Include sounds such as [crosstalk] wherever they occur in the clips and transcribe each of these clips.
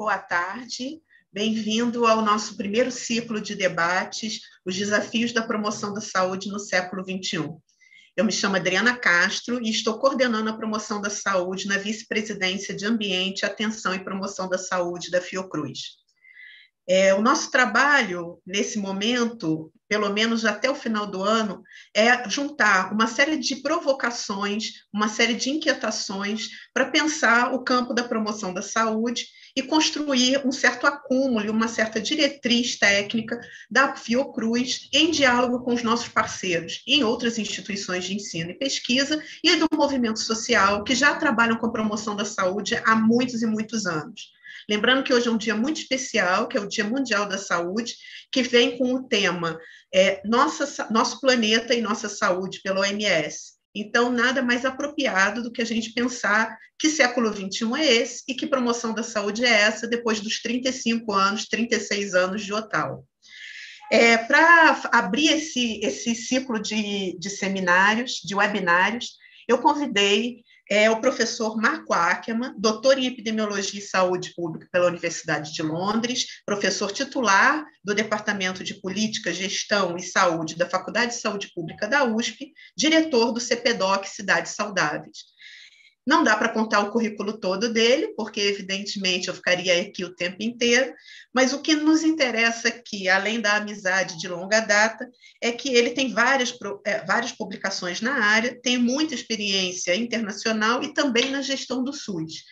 boa tarde. Bem-vindo ao nosso primeiro ciclo de debates, Os Desafios da Promoção da Saúde no Século XXI. Eu me chamo Adriana Castro e estou coordenando a promoção da saúde na vice-presidência de Ambiente, Atenção e Promoção da Saúde da Fiocruz. É, o nosso trabalho, nesse momento, pelo menos até o final do ano, é juntar uma série de provocações, uma série de inquietações para pensar o campo da promoção da saúde e construir um certo acúmulo, uma certa diretriz técnica da Fiocruz em diálogo com os nossos parceiros em outras instituições de ensino e pesquisa e do movimento social que já trabalham com a promoção da saúde há muitos e muitos anos. Lembrando que hoje é um dia muito especial, que é o Dia Mundial da Saúde, que vem com o tema é, nossa, Nosso Planeta e Nossa Saúde pela OMS. Então, nada mais apropriado do que a gente pensar que século XXI é esse e que promoção da saúde é essa depois dos 35 anos, 36 anos de OTAL. É, Para abrir esse, esse ciclo de, de seminários, de webinários, eu convidei é o professor Marco Ackerman, doutor em Epidemiologia e Saúde Pública pela Universidade de Londres, professor titular do Departamento de Política, Gestão e Saúde da Faculdade de Saúde Pública da USP, diretor do CPDOC Cidades Saudáveis. Não dá para contar o currículo todo dele, porque, evidentemente, eu ficaria aqui o tempo inteiro, mas o que nos interessa aqui, além da amizade de longa data, é que ele tem várias, é, várias publicações na área, tem muita experiência internacional e também na gestão do SUS.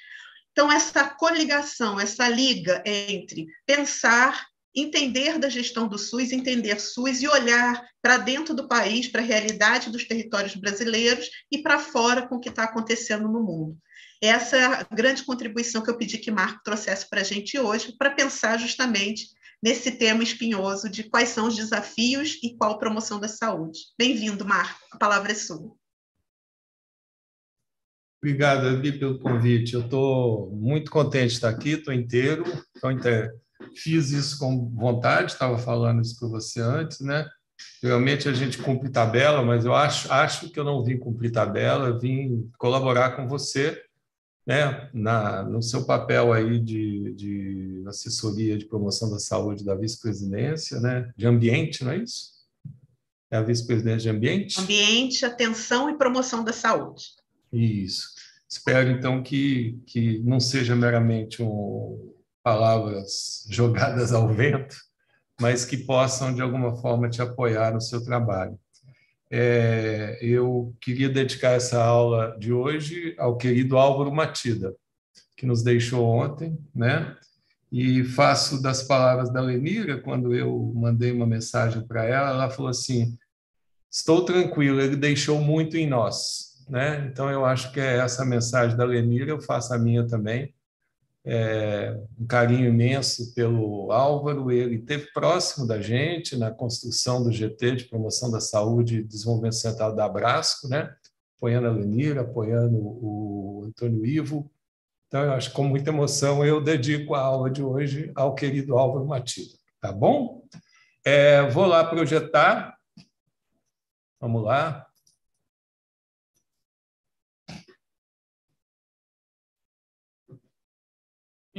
Então, essa coligação, essa liga entre pensar entender da gestão do SUS, entender SUS e olhar para dentro do país, para a realidade dos territórios brasileiros e para fora com o que está acontecendo no mundo. Essa é a grande contribuição que eu pedi que Marco trouxesse para a gente hoje, para pensar justamente nesse tema espinhoso de quais são os desafios e qual promoção da saúde. Bem-vindo, Marco, a palavra é sua. Obrigado, Evi, pelo convite. Eu estou muito contente de estar aqui, estou inteiro, estou inteiro fiz isso com vontade, estava falando isso para você antes, né? Realmente a gente cumpre tabela, mas eu acho, acho que eu não vim cumprir tabela, eu vim colaborar com você, né, na, no seu papel aí de, de assessoria de promoção da saúde da vice-presidência, né, de ambiente, não é isso? É a vice-presidência de ambiente? Ambiente, atenção e promoção da saúde. Isso. Espero, então, que, que não seja meramente um, palavras jogadas ao vento, mas que possam, de alguma forma, te apoiar no seu trabalho. É, eu queria dedicar essa aula de hoje ao querido Álvaro Matida, que nos deixou ontem, né? E faço das palavras da Lenira, quando eu mandei uma mensagem para ela, ela falou assim: Estou tranquilo, ele deixou muito em nós, né? Então eu acho que é essa mensagem da Lenira, eu faço a minha também é, um carinho imenso pelo Álvaro. Ele esteve próximo da gente na construção do GT de Promoção da Saúde e Desenvolvimento Central da Abrasco, né? apoiando a Lenira, apoiando o Antônio Ivo. Então, eu acho que com muita emoção eu dedico a aula de hoje ao querido Álvaro Matilda. Tá bom? É, vou lá projetar. Vamos lá.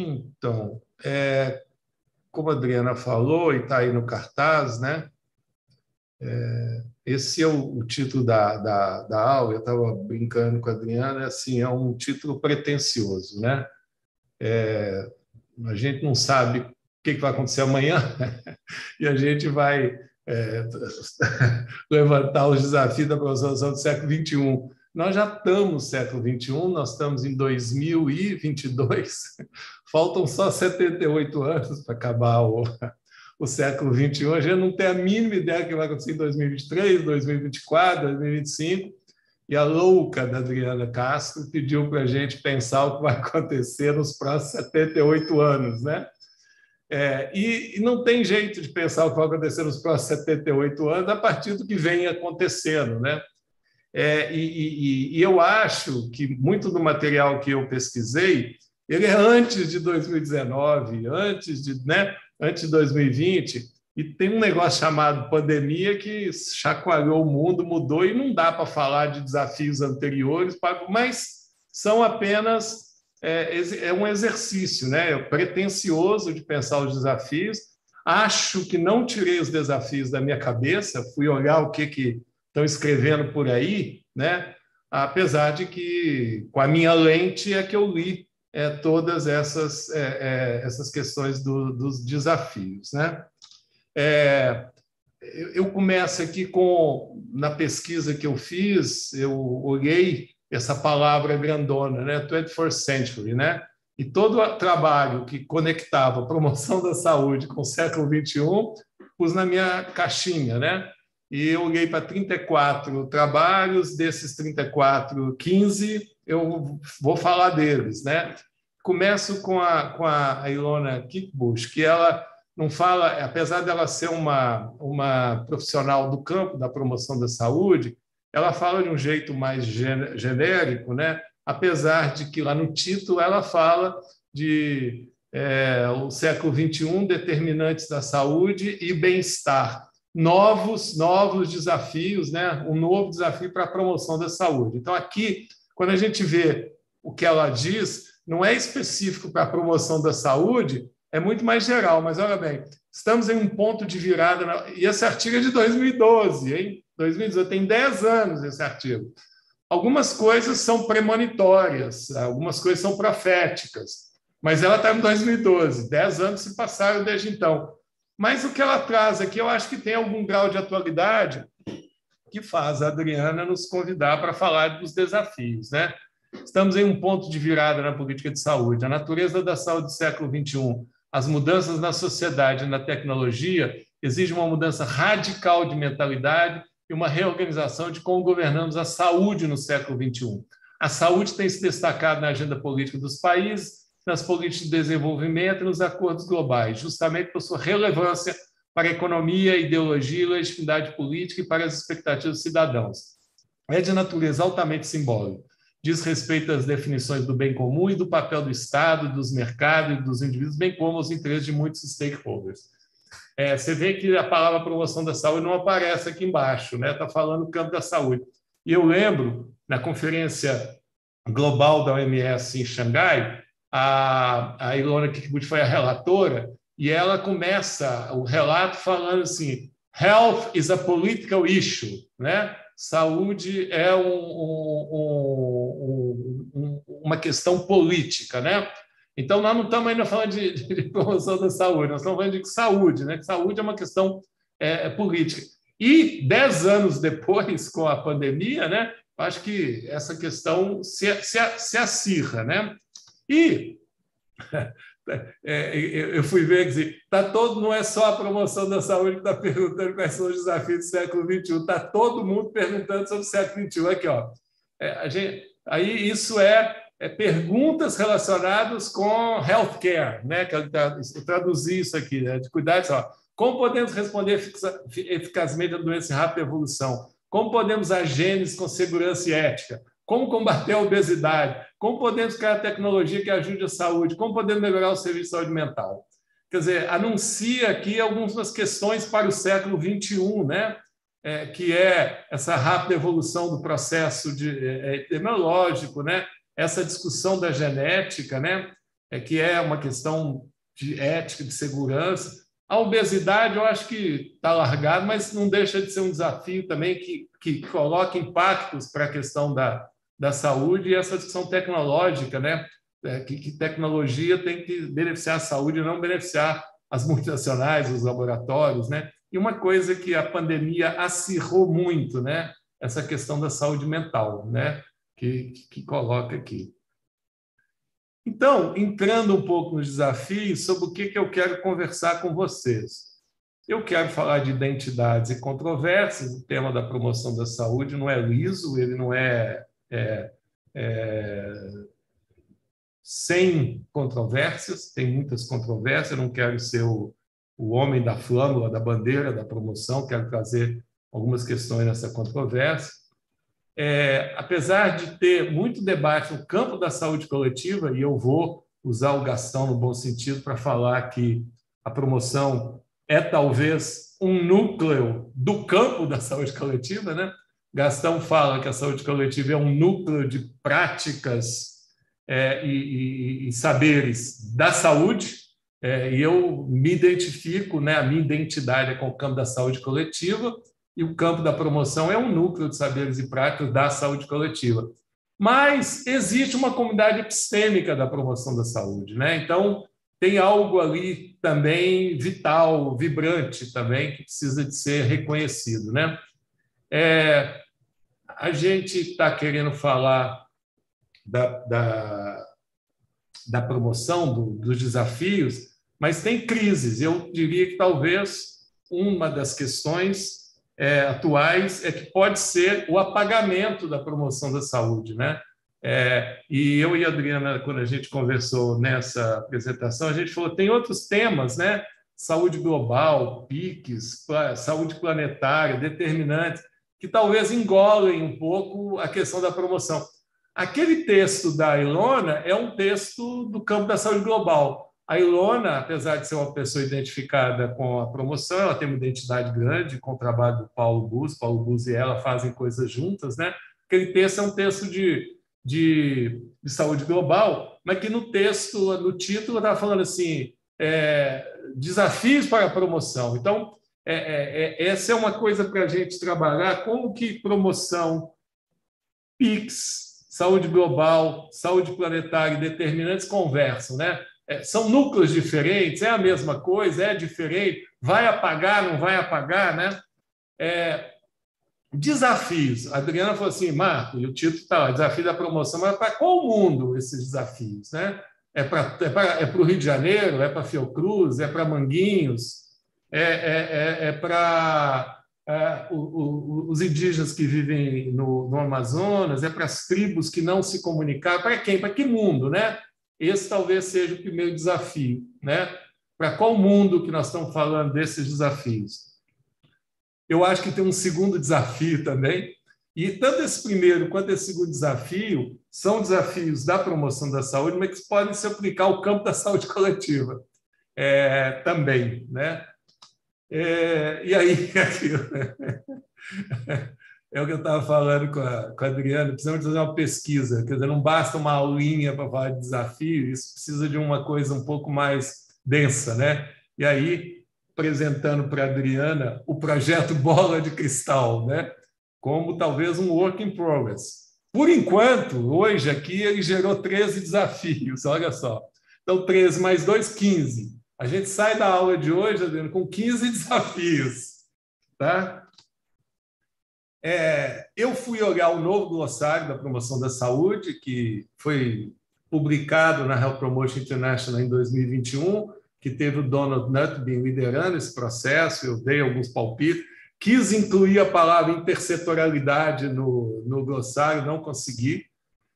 Então, é, como a Adriana falou, e está aí no cartaz, né? É, esse é o, o título da, da, da, aula, eu estava brincando com a Adriana, assim, é um título pretencioso, né? É, a gente não sabe o que, que vai acontecer amanhã [laughs] e a gente vai é, [laughs] levantar os desafios da profissão do século XXI. Nós já estamos no século XXI, nós estamos em 2022, faltam só 78 anos para acabar o, o século XXI. A gente não tem a mínima ideia do que vai acontecer em 2023, 2024, 2025. E a louca da Adriana Castro pediu para a gente pensar o que vai acontecer nos próximos 78 anos, né? É, e, e, não tem jeito de pensar o que vai acontecer nos próximos 78 anos a partir do que vem acontecendo, né? É, e, e, e, eu acho que muito do material que eu pesquisei ele é antes de 2019, antes de, né, antes de 2020, e tem um negócio chamado pandemia que chacoalhou o mundo, mudou, e não dá para falar de desafios anteriores, mas são apenas é, é um exercício, né? É pretencioso de pensar os desafios. Acho que não tirei os desafios da minha cabeça, fui olhar o que que estão escrevendo por aí, né? Apesar de que com a minha lente é que eu li é, todas essas é, é, essas questões do, dos desafios, né? É, eu começo aqui com na pesquisa que eu fiz, eu olhei essa palavra grandona, né? 21st century, né? E todo o trabalho que conectava a promoção [laughs] da saúde com o século 21, pus na minha caixinha, né? E eu olhei para 34 trabalhos, desses 34, 15 eu vou falar deles, né? Começo com a com a Ilona Kickbush, que ela não fala, apesar dela ser uma uma profissional do campo da promoção da saúde, ela fala de um jeito mais genérico, né? apesar de que lá no título ela fala de é, o século XXI, determinantes da saúde e bem-estar, novos, novos desafios, né? um novo desafio para a promoção da saúde. Então, aqui, quando a gente vê o que ela diz, não é específico para a promoção da saúde, é muito mais geral, mas olha bem, estamos em um ponto de virada, na... e esse artigo é de 2012, hein? 2018, tem 10 anos esse artigo. Algumas coisas são premonitórias, algumas coisas são proféticas, mas ela está em 2012, 10 anos se passaram desde então. Mas o que ela traz aqui, eu acho que tem algum grau de atualidade que faz a Adriana nos convidar para falar dos desafios. Né? Estamos em um ponto de virada na política de saúde. A natureza da saúde do século XXI, as mudanças na sociedade e na tecnologia exigem uma mudança radical de mentalidade e uma reorganização de como governamos a saúde no século XXI. A saúde tem se destacado na agenda política dos países, nas políticas de desenvolvimento e nos acordos globais, justamente por sua relevância para a economia, ideologia legitimidade política e para as expectativas dos cidadãos. É de natureza altamente simbólica. Diz respeito às definições do bem comum e do papel do Estado, dos mercados e dos indivíduos, bem como aos interesses de muitos stakeholders. É, você vê que a palavra promoção da saúde não aparece aqui embaixo, né? Está falando do campo da saúde. E eu lembro, na conferência global da OMS em Xangai, a, a Ilona Kikbuchi foi a relatora, e ela começa o relato falando assim: Health is a political issue, né? Saúde é um, um, um, uma questão política, né? Então, nós não estamos ainda falando de, de, promoção da saúde, nós estamos falando de saúde, né? saúde é uma questão é, é, política. E, dez anos depois, com a pandemia, né, acho que essa questão se, se, se acirra. Né? E é, eu fui ver que tá todo, não é só a promoção da saúde que está perguntando quais são os desafios do século XXI, está todo mundo perguntando sobre o século XXI. Aqui, ó. É, gente, aí isso é é, perguntas relacionadas com healthcare, né? Que eu traduzi isso aqui, né? de cuidados. Ó. Como podemos responder eficazmente a doença em rápida evolução? Como podemos agir com segurança e ética? Como combater a obesidade? Como podemos criar tecnologia que ajude a saúde? Como podemos melhorar o serviço de saúde mental? Quer dizer, anuncia aqui algumas questões para o século XXI, né? É, que é essa rápida evolução do processo de, é, epidemiológico, né? essa discussão da genética, né, é que é uma questão de ética, de segurança. A obesidade, eu acho que está largado, mas não deixa de ser um desafio também que, que coloca impactos para a questão da, da saúde e essa discussão tecnológica, né? É, que, que, tecnologia tem que beneficiar a saúde e não beneficiar as [laughs] multinacionais, os laboratórios, né? E uma coisa que a pandemia acirrou muito, né? Essa questão da saúde mental, né? que, que coloca aqui. Então, entrando um pouco nos desafios, sobre o que, que eu quero conversar com vocês. Eu quero falar de identidades e controvérsias. O tema da promoção da saúde não é liso, ele não é, é, é sem controvérsias, tem muitas controvérsias. Não quero ser o, o homem da flâmula, da bandeira, da promoção, quero trazer algumas questões nessa controvérsia é, apesar de ter muito debate no campo da saúde coletiva, e eu vou usar o Gastão no bom sentido para falar que a promoção é talvez um núcleo do campo da saúde coletiva, né? Gastão fala que a saúde coletiva é um núcleo de práticas é, e, e, e, saberes da saúde, é, e eu me identifico, né, a minha identidade é com o campo da saúde coletiva, e o campo da promoção é um núcleo de saberes e práticas da saúde coletiva. Mas existe uma comunidade epistêmica da promoção da saúde, né? Então, tem algo ali também vital, vibrante também, que precisa de ser reconhecido. Né? É, a gente está querendo falar da, da, da promoção, do, dos desafios, mas tem crises. Eu diria que talvez uma das questões é, atuais é que pode ser o apagamento da promoção da saúde. Né? É, e eu e a Adriana, quando a gente conversou nessa apresentação, a gente falou tem outros temas, né? Saúde global, PICs, saúde planetária, determinantes, que talvez engolem um pouco a questão da promoção. Aquele texto da Ilona é um texto do campo da saúde global. A Ilona, apesar de ser uma pessoa identificada com a promoção, ela tem uma identidade grande com o trabalho do Paulo Bus. Paulo Bus e ela fazem coisas juntas, né? Aquele texto é um texto de de, de saúde global, mas que no texto, no título, estava falando assim: é, desafios para a promoção. Então, é, é, é essa é uma coisa para a gente trabalhar, como que promoção, PIX, saúde global, saúde planetária e determinantes conversam, né? É, são núcleos diferentes, é a mesma coisa, é diferente, vai apagar, não vai apagar, né? É, Desafios. A Adriana falou assim, Marco, e o título está Desafio da Promoção, mas para qual mundo esses desafios? Né? É para é é o Rio de Janeiro? É para Fiocruz? É para Manguinhos? É, é, é, é para é, os indígenas que vivem no, no Amazonas? É para as tribos que não se comunicaram? Para quem? Para que mundo? Né? Esse talvez seja o primeiro desafio. Né? Para qual mundo que nós estamos falando desses desafios? Eu acho que tem um segundo desafio também. E tanto esse primeiro quanto esse segundo desafio são desafios da promoção da saúde, mas que podem se aplicar ao campo da saúde coletiva é, também. Né? É, e aí, [laughs] é o que eu estava falando com a, com a Adriana, precisamos fazer uma pesquisa, quer dizer, não basta uma aulinha para falar de desafio, isso precisa de uma coisa um pouco mais densa, né? E aí apresentando para a Adriana o projeto Bola de Cristal, né? como talvez um work in progress. Por enquanto, hoje aqui ele gerou 13 desafios, [laughs] olha só. Então, 13 mais 2, 15. A gente sai da aula de hoje, Adriana, com 15 [laughs] desafios. Tá? É, eu fui olhar o novo glossário da promoção da saúde, que foi publicado na Health Promotion International em 2021, que teve o Donald Nutbin liderando esse processo, eu dei alguns palpites, quis incluir a palavra intersetorialidade no, no glossário, não consegui,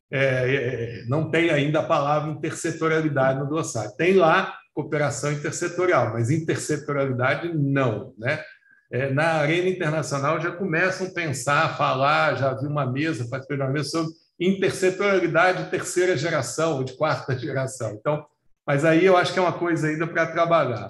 é, é, não tem ainda a palavra intersetorialidade no glossário. Tem lá cooperação intersetorial, mas intersetorialidade não. Né? É, na arena internacional já começam a pensar, a falar, já vi uma mesa, participei de uma mesa sobre intersetorialidade de terceira geração ou de quarta geração. Então, mas aí eu acho que é uma coisa ainda para trabalhar.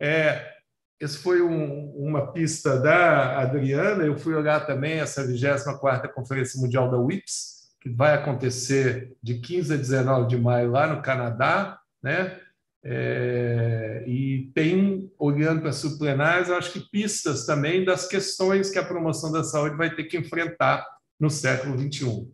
É, esse foi um, uma pista da Adriana. Eu fui olhar também essa 24ª Conferência Mundial da WIPS, que vai acontecer de 15 a 19 de maio lá no Canadá, né? É, e tem, olhando para as subplenárias, acho que pistas também das questões que a promoção da saúde vai ter que enfrentar no século XXI.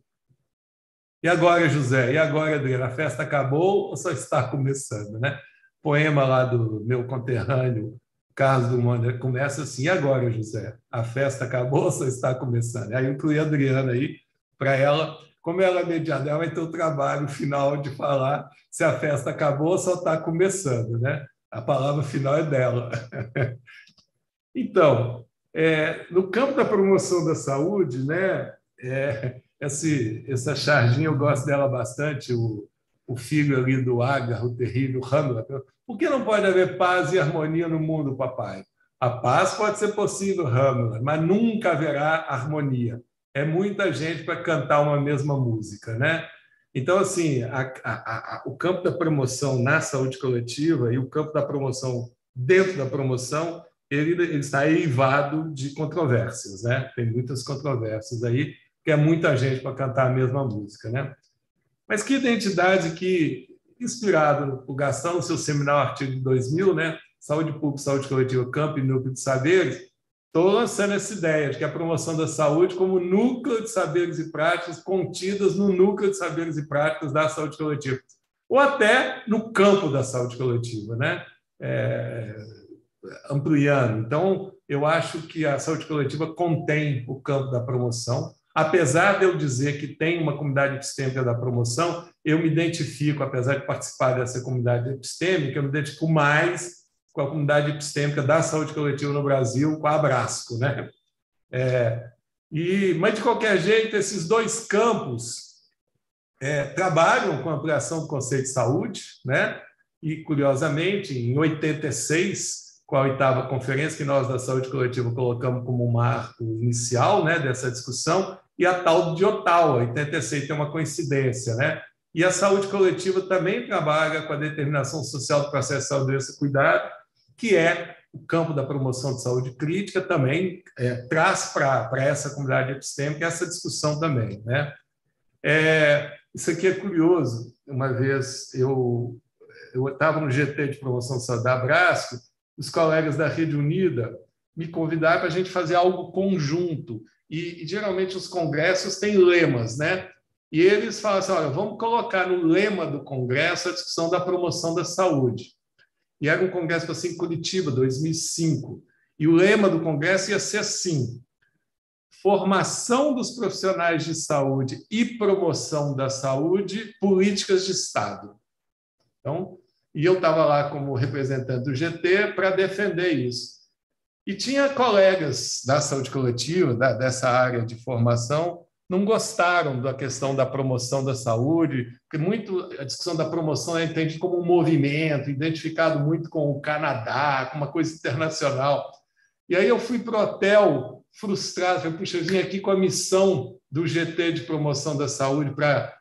E agora, José? E agora, Adriana? A festa acabou ou só está começando? Né? Poema lá do meu conterrâneo, Carlos Drummond, começa assim: e agora, José? A festa acabou ou só está começando? Aí eu incluí a Adriana aí, para ela, como ela é mediada, ela vai ter o trabalho final de falar se a festa acabou ou só está começando. Né? A palavra final é dela. [laughs] então, é, no campo da promoção da saúde, né, é, esse, essa charginha, eu gosto dela bastante, o, o filho ali do Agar, o terrível Hamlet. Por que não pode haver paz e harmonia no mundo, papai? A paz pode ser possível, Hamlet, mas nunca haverá harmonia. É muita gente para cantar uma mesma música, né? Então, assim, a, a, a, o campo da promoção na saúde coletiva e o campo da promoção dentro da promoção, ele, ele está eivado de controvérsias, né? Tem muitas controvérsias aí, que é muita gente para cantar a mesma música, né? Mas que identidade que, inspirado por Gastão no seu seminal artigo de 2000, né? Saúde Pública, Saúde Coletiva, Campo e Núcleo de Saberes, estou lançando essa ideia de que a promoção da saúde como núcleo de saberes e práticas contidas no núcleo de saberes e práticas da saúde coletiva, ou até no campo da saúde coletiva, né? É, ampliando. Então, eu acho que a saúde coletiva contém o campo da promoção. Apesar de eu dizer que tem uma comunidade epistêmica da promoção, eu me identifico, apesar de participar dessa comunidade epistêmica, eu me identifico mais com a comunidade epistêmica da saúde coletiva no Brasil, com a Abrasco. Né? É, e, mas, de qualquer jeito, esses dois campos é, trabalham com a ampliação do conceito de saúde, né? e, curiosamente, em 86, com a oitava conferência que nós da saúde coletiva colocamos como marco inicial né, dessa discussão, e a tal de Ottawa, 86 tem uma coincidência, né? E a saúde coletiva também trabalha com a determinação social do processo de saúde, e cuidado, que é o campo da promoção de saúde crítica, também é, traz para essa comunidade epistêmica essa discussão também. Né? É, isso aqui é curioso. Uma vez eu estava no GT de promoção de saúde da Abrasco, os colegas da Rede Unida me convidaram para a gente fazer algo conjunto. E, e, geralmente os congressos têm lemas, né? E eles falam assim: olha, vamos colocar no lema do congresso a discussão da promoção da saúde e era um congresso assim em Curitiba, 2005. E o lema do congresso ia ser assim: formação dos profissionais de saúde e promoção da saúde, políticas de Estado. Então, e eu estava lá como representante do GT para defender isso. E tinha colegas da saúde coletiva, da, dessa área de formação, não gostaram da questão da promoção da saúde, porque muito a discussão da promoção é entendida como um movimento, identificado muito com o Canadá, com uma coisa internacional. E aí eu fui para o hotel frustrado, falei, puxa, eu vim aqui com a missão do GT de promoção da saúde para,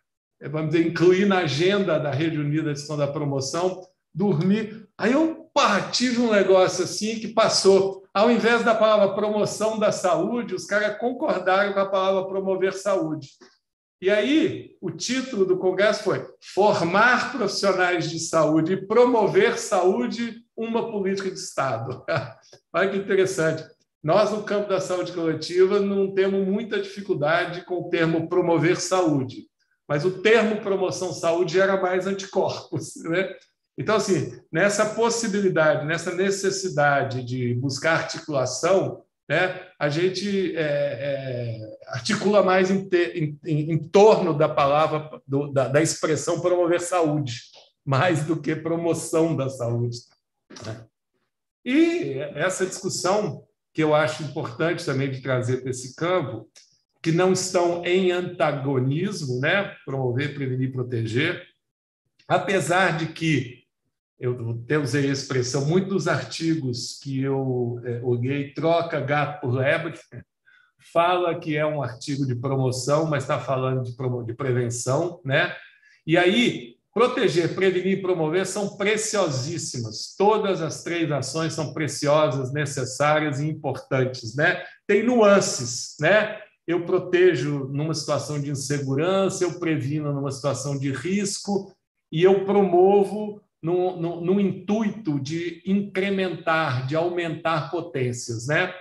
vamos dizer, incluir na agenda da Rede Unida a discussão da promoção, dormir. Aí eu pá, tive um negócio assim que passou. Ao invés da palavra promoção da saúde, os caras concordaram com a palavra promover saúde. E aí, o título do congresso foi Formar profissionais de saúde e promover saúde, uma política de Estado. [laughs] Olha que interessante. Nós, no campo da saúde coletiva, não temos muita dificuldade com o termo promover saúde, mas o termo promoção saúde gera mais anticorpos. [laughs] Né? Então, assim, nessa possibilidade, nessa necessidade de buscar articulação, né, a gente é, é, articula mais em, em, em, torno da palavra, do, da, da, expressão promover saúde, mais do que promoção da saúde. Né? E essa discussão que eu acho importante também de trazer para esse campo, que não estão em antagonismo, né? promover, prevenir, proteger, apesar de que eu até usei a expressão, muitos dos artigos que eu é, olhei, troca gato por lebre, [laughs] fala que é um artigo de promoção, mas está falando de, de prevenção, né? E aí, proteger, prevenir e promover são preciosíssimas. Todas as três ações são preciosas, necessárias e importantes, né? Tem nuances, né? Eu protejo numa situação de insegurança, eu previno numa situação de risco e eu promovo no, no, no intuito de incrementar, de aumentar potências, né?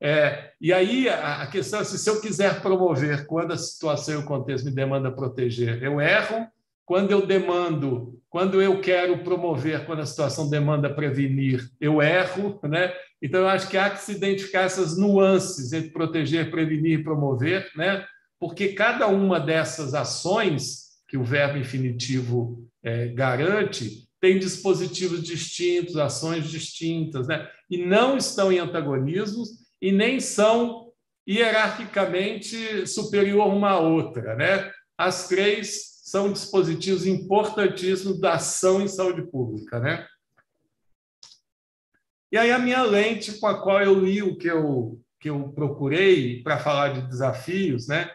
É, e aí a, questão é assim, se eu quiser promover quando a situação e o contexto me demanda proteger, eu erro. Quando eu demando, quando eu quero promover, quando a situação demanda prevenir, eu erro, né? Então eu acho que há que se identificar essas nuances entre proteger, prevenir e promover, né? Porque cada uma dessas ações que o verbo infinitivo é, garante, têm dispositivos distintos, ações distintas, né? e não estão em antagonismos e nem são hierarquicamente superior uma à outra. Né? As três são dispositivos importantíssimos da ação em saúde pública. Né? E aí a minha lente com a qual eu li o que eu, que eu procurei para falar de desafios, né?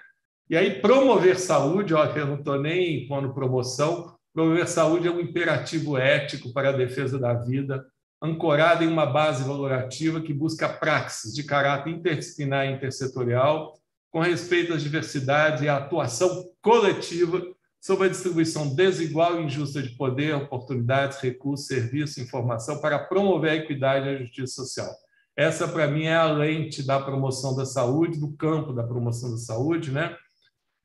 E aí promover saúde, ó, eu não estou nem pondo promoção, Promover saúde é um imperativo ético para a defesa da vida, ancorado em uma base valorativa que busca praxis de caráter interdisciplinar e intersetorial, com respeito às diversidades e à atuação coletiva, sobre a distribuição desigual e injusta de poder, oportunidades, recursos, serviços, informação para promover a equidade e a justiça social. Essa, para mim, é a lente da promoção da saúde, do campo da promoção da saúde, né?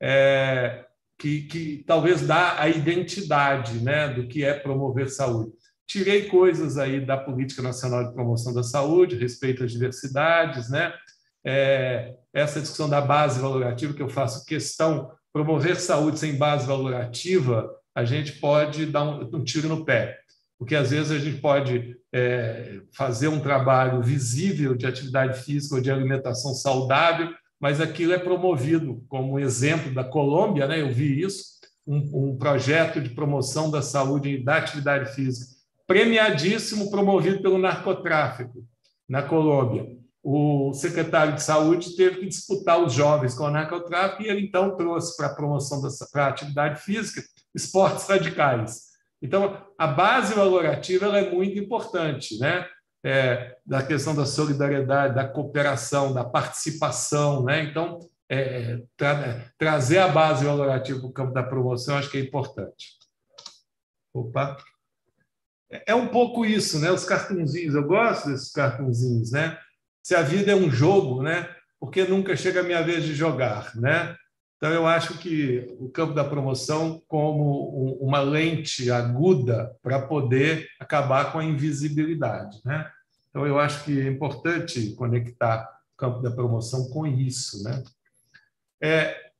É, que, que talvez dá a identidade né, do que é promover saúde. Tirei coisas aí da Política Nacional de Promoção da Saúde, respeito às diversidades, né? É, essa discussão da base valorativa que eu faço questão promover saúde sem base valorativa, a gente pode dar um, um tiro no pé, porque às vezes a gente pode é, fazer um trabalho visível de atividade física ou de alimentação saudável, mas aquilo é promovido como exemplo da Colômbia, né? Eu vi isso, um, um projeto de promoção da saúde e da atividade física premiadíssimo, promovido pelo narcotráfico na Colômbia o secretário de saúde teve que disputar os jovens com o narcotráfico e ele então trouxe para a promoção da pra atividade física esportes radicais. Então, a base valorativa ela é muito importante, né? É, da questão da solidariedade, da cooperação, da participação, né? Então, é, tra trazer a base valorativa para o campo da promoção acho que é importante. Opa! É um pouco isso, né? Os cartunzinhos, eu gosto desses cartunzinhos, né? se a vida é um jogo, né? Porque nunca chega a minha vez de jogar, né? Então eu acho que o campo da promoção como uma lente aguda para poder acabar com a invisibilidade, né? Então eu acho que é importante conectar o campo da promoção com isso, né? É,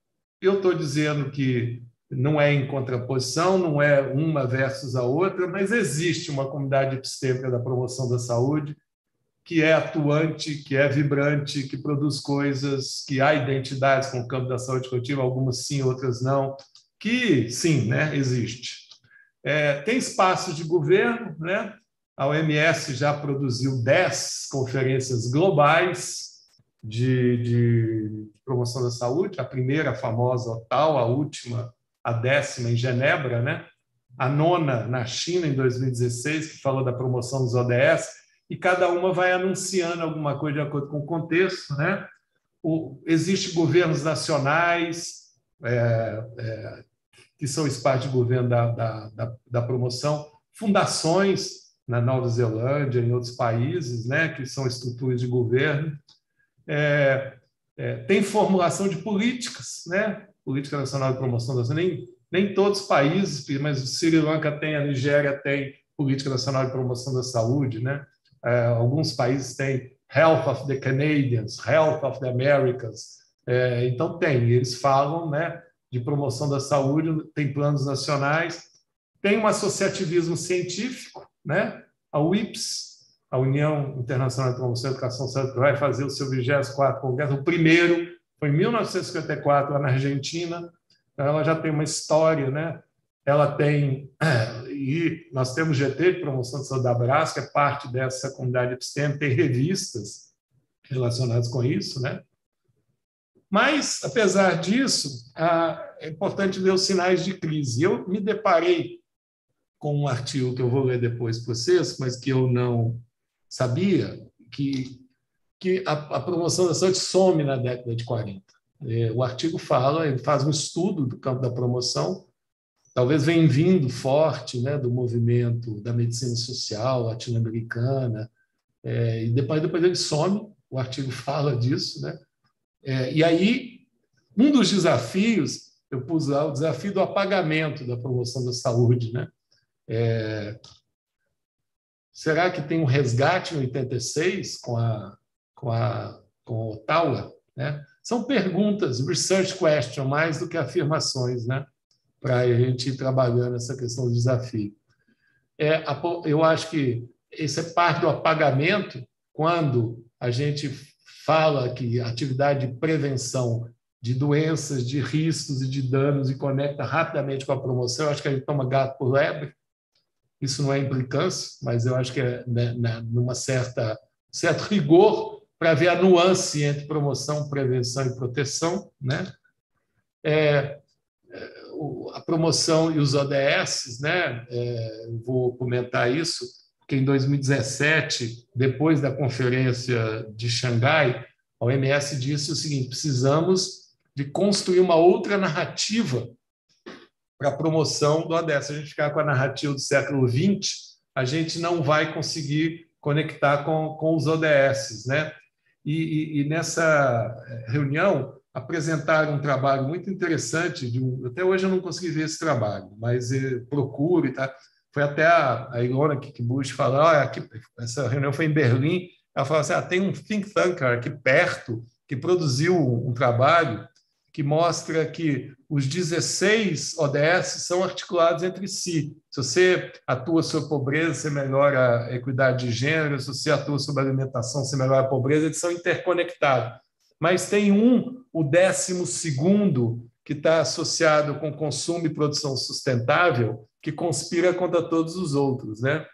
eu estou dizendo que não é em contraposição, não é uma versus a outra, mas existe uma comunidade epistêmica da promoção da saúde que é atuante, que é vibrante, que produz coisas, que há identidades com o campo da saúde coletiva, algumas sim, outras não, que sim, né, existe. É, tem espaços de governo, né? A OMS já produziu 10 conferências globais de, de promoção da saúde, a primeira a famosa tal, a última, a décima em Genebra, né? A nona na China em 2016, que falou da promoção dos ODS, e cada uma vai anunciando alguma coisa de acordo com o contexto. Né? Existem governos nacionais, é, é, que são espaço de governo da, da, da, da, promoção, fundações na Nova Zelândia, em outros países, né, que são estruturas de governo. É, é tem formulação de políticas, né? Política Nacional de Promoção da Saúde. Nem, nem todos os países, mas o Sri Lanka tem, a Nigéria tem Política Nacional de Promoção da Saúde, né? É, alguns países têm Health of the Canadians, Health of the Americans. É, então, tem, eles falam né, de promoção da saúde, tem planos nacionais, tem um associativismo científico, né? a UIPS, a União Internacional de Promoção da Educação vai fazer o seu 24 Congresso, o primeiro foi em 1954, lá na Argentina, então, ela já tem uma história, né? ela tem, [clears throat] e nós temos GT de promoção de saúde da Brás, que é parte dessa comunidade epistêmica, tem revistas relacionadas com isso, né? Mas, apesar disso, é importante ver os sinais de crise. Eu me deparei com um artigo que eu vou ler depois para vocês, mas que eu não sabia, que, que a, a promoção da saúde some na década de 40. É, o artigo fala, ele faz um estudo do campo da promoção, talvez vem vindo forte né, do movimento da medicina social latino-americana, é, e depois, depois ele some, o artigo [laughs] fala disso. Né? É, e aí, um dos desafios, eu pus lá o desafio do apagamento da promoção da saúde. Né? É, será que tem um resgate em 86 com a, com a, com a Ottawa? Né? São perguntas, research question, mais do que afirmações, né? Para a gente ir trabalhando essa questão do desafio. É, eu acho que isso é parte do apagamento quando a gente fala que atividade de prevenção de doenças, de riscos e de danos e conecta rapidamente com a promoção. Eu acho que a gente toma gato por lebre. Isso não é implicância, mas eu acho que é né, numa certa certo rigor para ver a nuance entre promoção, prevenção e proteção, né? É, a promoção e os ODS, né? É, vou comentar isso, porque em 2017, depois da conferência de Xangai, a OMS disse o seguinte: precisamos de construir uma outra narrativa para a promoção do ODS. Se a gente ficar com a narrativa do século XX, a gente não vai conseguir conectar com, com os ODS. Né? E, e, e nessa reunião apresentaram um trabalho muito interessante, um, até hoje eu não consegui ver esse trabalho, mas eh, procuro e tá. Foi até a, a Ilona Kikibush falou, ah, aqui, essa reunião foi em Berlim, ela falou assim, ah, tem um think tanker aqui perto que produziu um trabalho que mostra que os 16 ODS são articulados entre si. Se você atua sobre pobreza, você melhora a equidade de gênero, se você atua sobre alimentação, você melhora a pobreza, eles são interconectados. Mas tem um, o décimo segundo, que está associado com consumo e produção sustentável, que conspira contra todos os outros. Né?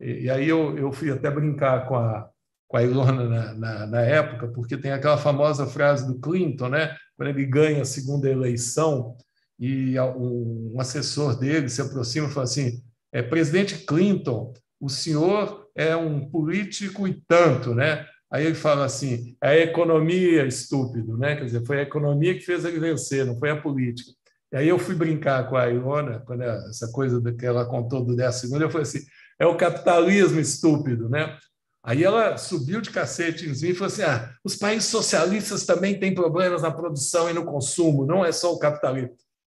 E, e aí eu, eu fui até brincar com a, com a Ilona na, na, na, época, porque tem aquela famosa frase do Clinton, né? quando ele ganha a segunda eleição, e um, assessor dele se aproxima e fala assim: é, presidente Clinton, o senhor é um político e tanto, né? Aí ele fala assim: é a economia, estúpido, né? Quer dizer, foi a economia que fez ele vencer, não foi a política. E aí eu fui brincar com a Ilona, quando essa coisa que ela contou do 10 segundos, eu falei assim: é o capitalismo estúpido, né? Aí ela subiu de cacete em mim e falou assim: ah, os países socialistas também têm problemas na produção e no consumo, não é só o capitalismo.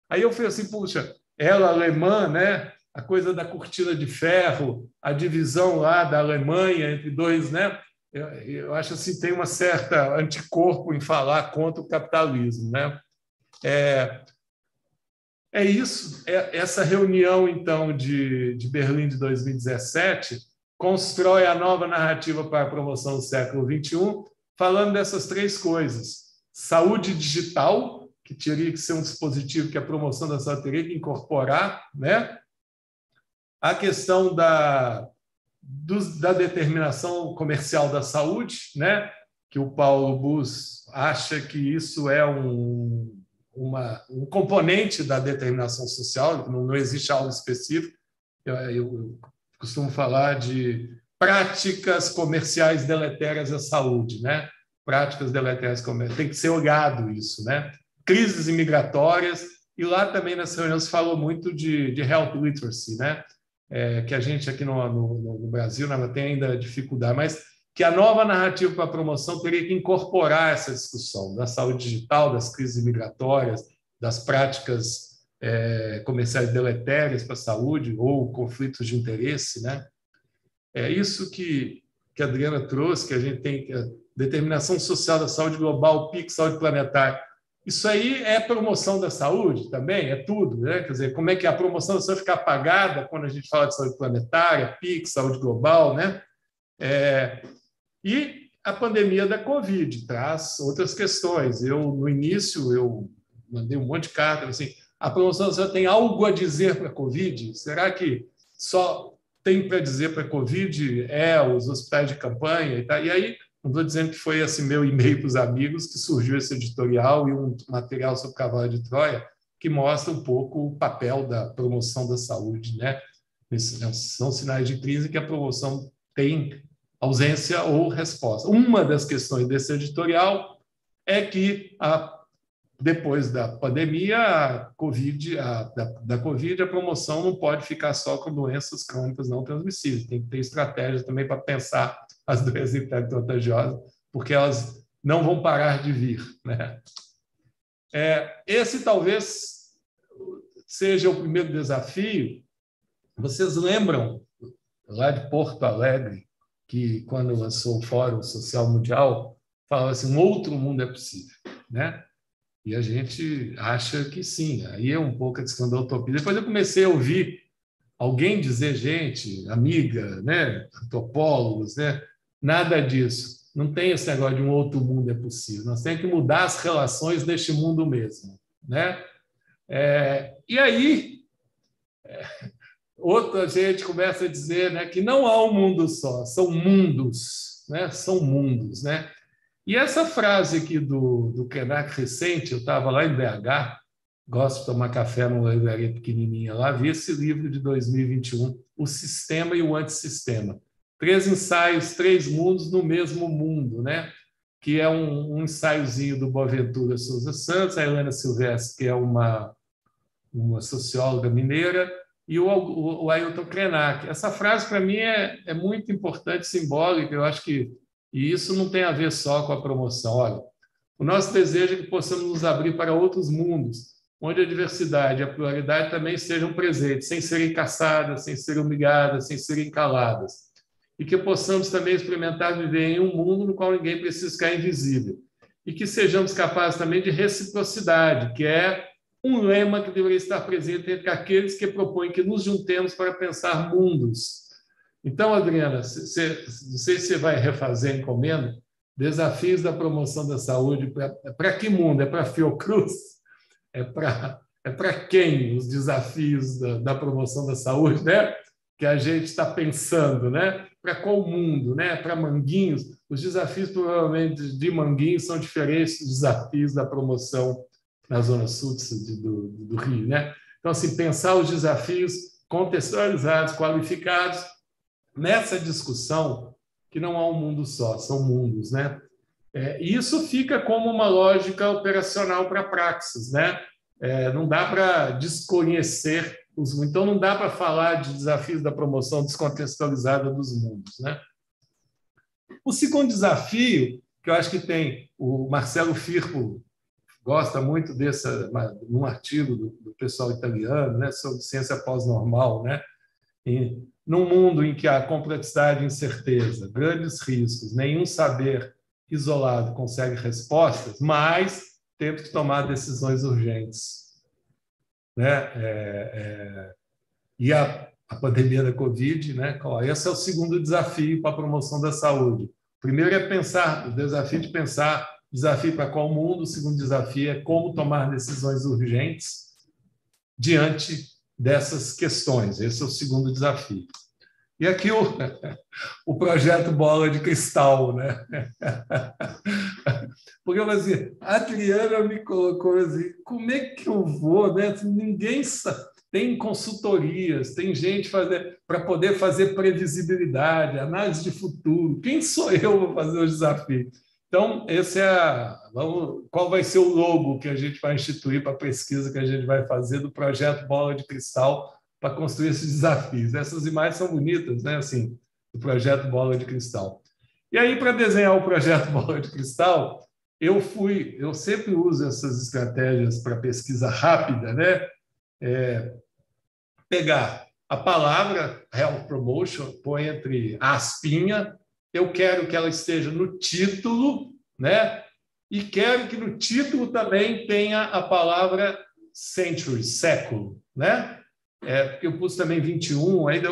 Aí eu falei assim: puxa, ela alemã, né? A coisa da cortina de ferro, a divisão lá da Alemanha entre dois, né? Eu, acho assim tem uma certa anticorpo em falar contra o capitalismo, né? É, é isso. É, essa reunião então de, de Berlim de 2017 constrói a nova narrativa para a promoção do século XXI, falando dessas três coisas: saúde digital, que teria que ser um dispositivo que a promoção da saúde teria que incorporar, né? A questão da, do, da determinação comercial da saúde, né? Que o Paulo Bus acha que isso é um, uma, um componente da determinação social, não, não existe algo específico. Eu, eu, costumo falar de práticas comerciais deletérias à saúde, né? Práticas deletérias comerciais. Tem que ser olhado isso, né? Crises imigratórias, e lá também nessa reunião se falou muito de, de health literacy, né? É, que a gente aqui no, no, no Brasil né, tem ainda dificuldade, mas que a nova narrativa para a promoção teria que incorporar essa discussão da saúde digital, das crises migratórias, das práticas é, comerciais deletérias para a saúde ou conflitos de interesse, né? É isso que, que a Adriana trouxe, que a gente tem a determinação social da saúde global, PIC, saúde planetária. Isso aí é promoção da saúde também, é tudo, né? Quer dizer, como é que a promoção da saúde fica apagada quando a gente fala de saúde planetária, PIC, saúde global, né? É, e a pandemia da Covid traz outras questões. Eu, no início, eu mandei um monte de cartas assim, a promoção já tem algo a dizer para a Covid? Será que só tem para dizer para a Covid é os hospitais de campanha e tal? E aí, não estou dizendo que foi esse meu e-mail para os amigos que surgiu esse editorial e um material sobre cavalo de Troia que mostra um pouco o papel da promoção da saúde, né? São sinais de crise que a promoção tem ausência ou resposta. Uma das questões desse editorial é que a depois da pandemia, a COVID, a, da, da Covid, a promoção não pode ficar só com doenças crônicas não transmissíveis. Tem que ter estratégia também para pensar as doenças infecto-contagiosas, porque elas não vão parar de vir. Né? É, esse talvez seja o primeiro desafio. Vocês lembram, lá de Porto Alegre, que quando lançou o Fórum Social Mundial, falava assim, um outro mundo é possível. Né? E a gente acha que sim. Aí é um pouco a questão da utopia. Depois eu comecei a ouvir alguém dizer, gente, amiga, né, antropólogos, né, nada disso. Não tem esse negócio de um outro mundo é possível. Nós temos que mudar as relações neste mundo mesmo, né? É, e aí é, outra gente começa a dizer, né, que não há um mundo só, são mundos, né? São mundos, né? E essa frase aqui do, do Krenak recente, eu estava lá em BH, gosto de tomar café numa livraria pequenininha lá, vi esse livro de 2021, O Sistema e o Antissistema. Três ensaios, três mundos no mesmo mundo, né? que é um, um ensaiozinho do Boaventura Souza Santos, a Helena Silvestre, que é uma, uma socióloga mineira, e o, o, o Ailton Krenak. Essa frase, para mim, é, é muito importante, simbólica. Eu acho que e isso não tem a ver só com a promoção. Olha, o nosso desejo é que possamos nos abrir para outros mundos, onde a diversidade e a pluralidade também sejam presentes, sem serem caçadas, sem serem humilhadas, sem serem caladas. E que possamos também experimentar viver em um mundo no qual ninguém precisa ficar invisível. E que sejamos capazes também de reciprocidade, que é um lema que deveria estar presente entre aqueles que propõem que nos juntemos para pensar mundos. Então, Adriana, você, não sei se você vai refazer a encomenda, desafios da promoção da saúde, para que mundo? É para Fiocruz? É para é quem os desafios da, da, promoção da saúde, né? Que a gente está pensando, né? Para qual mundo, né? Para Manguinhos, os desafios provavelmente de Manguinhos são diferentes dos desafios da promoção na zona sul do, do Rio, né? Então, assim, pensar os desafios contextualizados, qualificados nessa discussão que não há um mundo só, são mundos, né? É, isso fica como uma lógica operacional para praxis, né? É, não dá para desconhecer os então não dá para falar de desafios da promoção descontextualizada dos mundos, né? O segundo desafio que eu acho que tem o Marcelo Firpo gosta muito dessa num artigo do, do pessoal italiano, né, sobre ciência pós-normal, né? E, num mundo em que há complexidade e incerteza, grandes riscos, nenhum saber isolado consegue respostas, mas temos que tomar decisões urgentes. Né? É, é... E a, a, pandemia da Covid, né? esse é o segundo desafio para a promoção da saúde. O primeiro é pensar, o desafio de pensar desafio para qual mundo, o segundo desafio é como tomar decisões urgentes diante dessas questões. Esse é o segundo desafio. E aqui o, [laughs] o projeto Bola de Cristal, né? [laughs] [laughs] Porque eu assim, a Adriana me colocou assim, como é que eu vou, né? Ninguém sabe. Tem consultorias, tem gente para poder fazer previsibilidade, análise de futuro. Quem sou eu para fazer o desafio? Então, esse é a, vamos, qual vai ser o logo que a gente vai instituir para a pesquisa que a gente vai fazer do projeto Bola de Cristal para construir esses desafios. Essas imagens são bonitas, né? Assim, do projeto Bola de Cristal. E aí, para desenhar o projeto [laughs] Bola de Cristal, eu fui, eu sempre uso essas estratégias para pesquisa rápida, né? É, pegar a palavra health promotion, põe entre aspinha, eu quero que ela esteja no título, né? E quero que no título também tenha a palavra century, século, né? É, eu pus também 21, ainda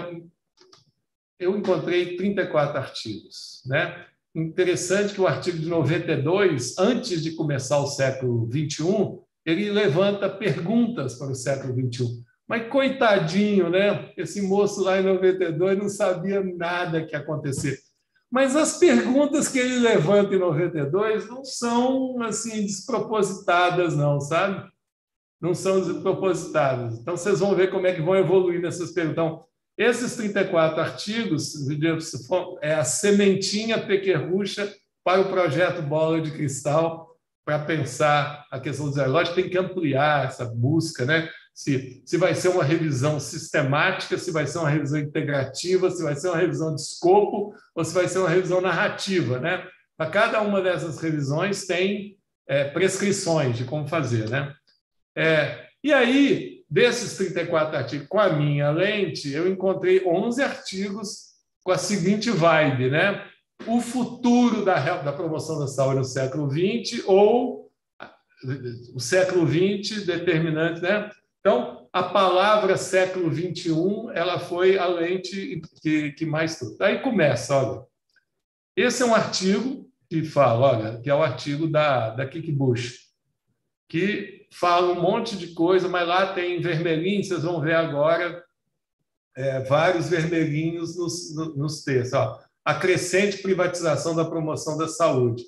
eu, encontrei 34 artigos. Né? Interessante que o artigo de 92, antes de começar o século 21, ele levanta perguntas para o século 21. Mas coitadinho, né? Esse moço lá em 92 não sabia nada que ia acontecer. Mas as perguntas que ele levanta em 92 não são assim despropositadas, não, sabe? não são propositadas. Então, vocês vão ver como é que vão evoluir nessas perguntas. Então, esses 34 artigos é a sementinha pequerrucha para o projeto Bola de Cristal, para pensar a questão do Lógico, tem que ampliar essa busca, né? Se, se vai ser uma revisão sistemática, se vai ser uma revisão integrativa, se vai ser uma revisão de escopo ou se vai ser uma revisão narrativa, né? Para cada uma dessas revisões tem é, prescrições de como fazer, né? É, e aí, desses 34 artigos, com a minha lente, eu encontrei 11 artigos com a seguinte vibe, né? O futuro da, da promoção da saúde no século XX ou o século XX determinante, né? Então, a palavra século XXI, ela foi a lente que, que mais. Aí começa, olha. Esse é um artigo que fala, olha, que é o artigo da, da Kiki Bush, que fala um monte de coisa, mas lá tem vermelhinho, vocês vão ver agora é, vários vermelhinhos nos, nos textos. Ó. A crescente privatização da promoção da saúde.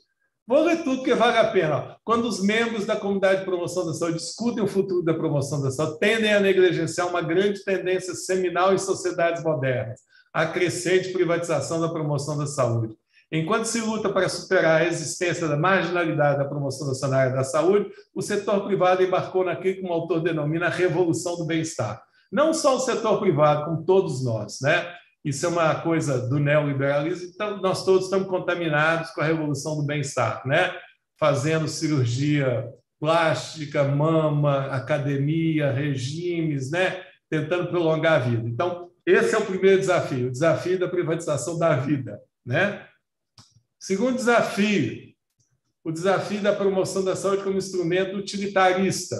Vou ler tudo que vale a pena. Quando os membros da comunidade de promoção da saúde discutem o futuro da promoção da saúde, tendem a negligenciar uma grande tendência seminal em sociedades modernas, a crescente privatização da promoção da saúde. Enquanto se luta para superar a existência da marginalidade da promoção área da saúde, o setor privado embarcou naquilo que o autor denomina a revolução do bem-estar. Não só o setor privado, como todos nós, né? Isso é uma coisa do neoliberalismo, então nós todos estamos contaminados com a revolução do bem-estar, né? Fazendo cirurgia plástica, mama, academia, regimes, né? Tentando prolongar a vida. Então, esse é o primeiro desafio, o desafio da privatização da vida, né? Segundo desafio, o desafio da promoção da saúde como instrumento utilitarista.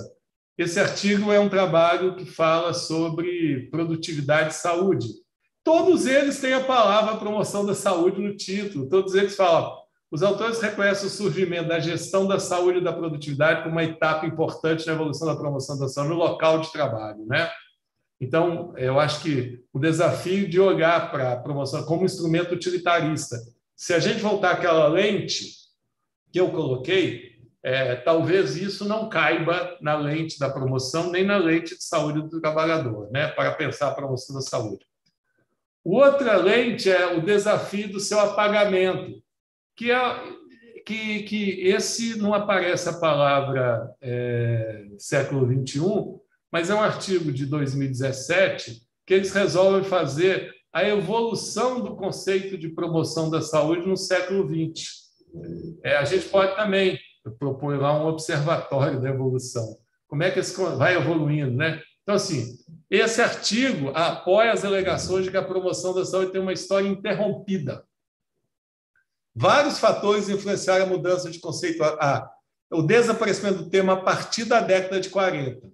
Esse artigo é um trabalho que fala sobre produtividade e saúde. Todos eles têm a palavra promoção da saúde no título, todos eles falam. Os autores reconhecem o surgimento da gestão da saúde e da produtividade como uma etapa importante na evolução da promoção da saúde no local de trabalho, né? Então, eu acho que o desafio de olhar para a promoção como instrumento utilitarista se a gente voltar àquela lente que eu coloquei, é, talvez isso não caiba na lente da promoção, nem na lente de saúde do trabalhador, né, para pensar a promoção da saúde. Outra lente é o desafio do seu apagamento, que é que, que esse não aparece a palavra é, século 21, mas é um artigo de 2017 que eles resolvem fazer a evolução do conceito de promoção da saúde no século XX. É, a gente pode também propor lá um observatório da evolução. Como é que isso vai evoluindo, né? Então, assim, esse artigo apoia as alegações de que a promoção da saúde tem uma história interrompida. Vários fatores influenciaram a mudança de conceito. Ah, o desaparecimento do termo a partir da década de 40.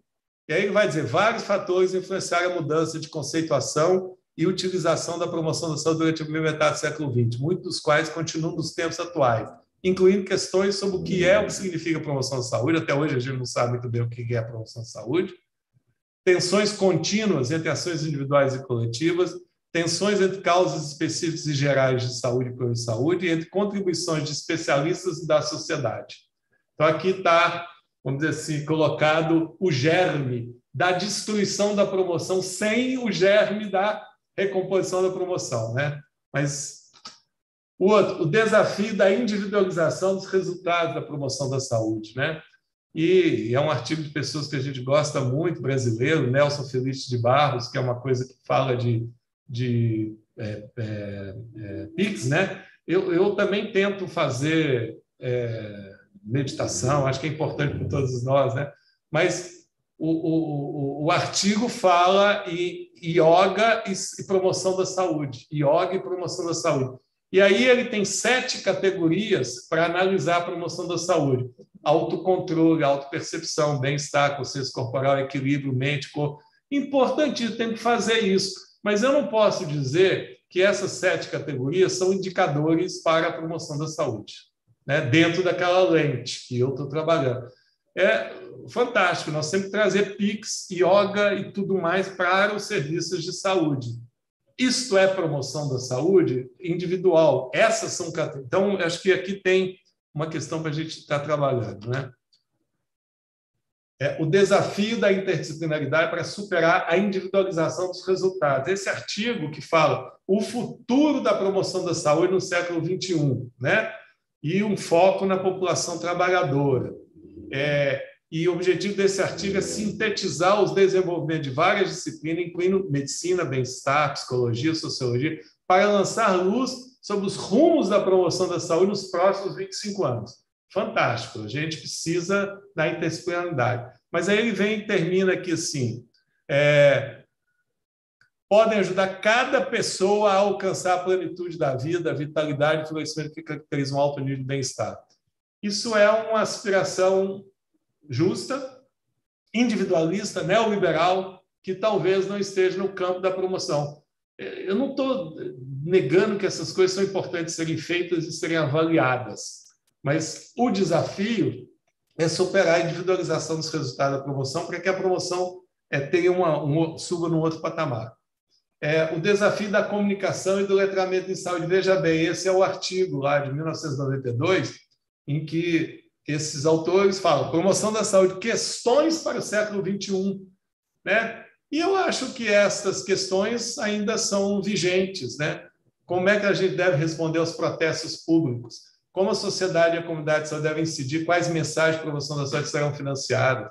E aí ele vai dizer, vários fatores influenciaram a mudança de conceituação e utilização da promoção da saúde durante a primeira metade do século XX, muitos dos quais continuam nos tempos atuais, incluindo questões sobre o que é o que significa promoção da saúde. Até hoje a gente não sabe muito bem o que é a promoção da saúde. Tensões contínuas entre ações individuais e coletivas, tensões entre causas específicas e gerais de saúde e de saúde, e entre contribuições de especialistas e da sociedade. Então, aqui está, vamos dizer assim, colocado o germe da destruição da promoção sem o germe da recomposição da promoção, né? Mas o outro, o desafio da individualização dos resultados da promoção da saúde, né? E é um artigo de pessoas que a gente gosta muito, brasileiro, Nelson Feliz de Barros, que é uma coisa que fala de, de é, é, é, PIX, né? Eu, eu também tento fazer é, meditação, acho que é importante para todos nós, né? Mas o, o, o artigo fala em yoga e, promoção da saúde, yoga e promoção da saúde. E aí ele tem sete categorias para analisar a promoção da saúde: autocontrole, autopercepção, bem-estar, consciência corporal, equilíbrio, mente, corpo. Importantíssimo, tem que fazer isso. Mas eu não posso dizer que essas sete categorias são indicadores para a promoção da saúde, né? dentro daquela lente que eu estou trabalhando é fantástico. Nós sempre trazer PIX, yoga e tudo mais para os serviços de saúde. Isto é promoção da saúde individual. Essas são então acho que aqui tem uma questão para a gente estar trabalhando, né? É o desafio da interdisciplinaridade para superar a individualização dos resultados. Esse artigo que fala o futuro da promoção da saúde no século 21, né? E um foco na população trabalhadora. É, e o objetivo desse artigo é sintetizar os desenvolvimentos de várias disciplinas, incluindo medicina, bem-estar, psicologia, sociologia, para lançar luz sobre os rumos da promoção da saúde nos próximos 25 anos. Fantástico, a gente precisa da interdisciplinaridade. Mas aí ele vem e termina aqui assim: é, podem ajudar cada pessoa a alcançar a plenitude da vida, a vitalidade e o florescimento que caracterizam um alto nível de bem-estar. Isso é uma aspiração justa, individualista, neoliberal, que talvez não esteja no campo da promoção. Eu não estou negando que essas coisas são importantes serem feitas e serem avaliadas, mas o desafio é superar a individualização dos resultados da promoção para que a promoção é, tenha uma, um, suba no outro patamar. É, o desafio da comunicação e do letramento em saúde. Veja bem, esse é o artigo lá de 1992, em que esses autores falam promoção da saúde, questões para o século XXI. Né? E eu acho que essas questões ainda são vigentes. Né? Como é que a gente deve responder aos protestos públicos? Como a sociedade e a comunidade só devem decidir quais mensagens de promoção da saúde serão financiadas?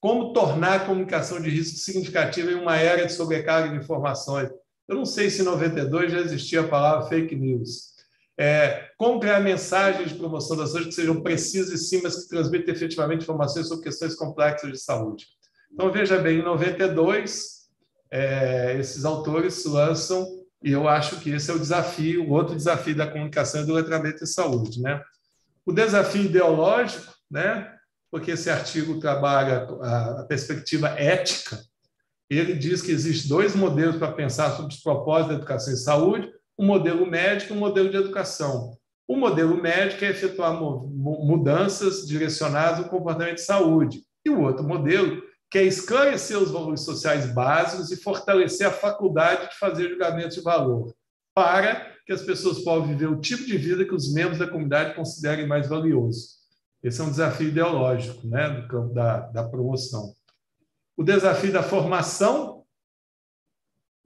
Como tornar a comunicação de risco significativa em uma era de sobrecarga de informações? Eu não sei se em 92 já existia a palavra fake news. É, como criar mensagens de promoção da saúde que sejam precisas e sim, mas que transmitam efetivamente informações sobre questões complexas de saúde. Então, veja bem, em 92, é, esses autores lançam, e eu acho que esse é o desafio, o outro desafio da comunicação e do letramento em saúde. Né? O desafio ideológico, né? porque esse artigo trabalha a perspectiva ética, ele diz que existem dois modelos para pensar sobre os propósitos da educação e saúde, um modelo médico e um modelo de educação. O modelo médico é efetuar mudanças direcionadas ao comportamento de saúde. E o outro modelo que é esclarecer os valores sociais básicos e fortalecer a faculdade de fazer julgamentos de valor, para que as pessoas possam viver o tipo de vida que os membros da comunidade considerem mais valioso. Esse é um desafio ideológico né, do campo da, da promoção. O desafio da formação,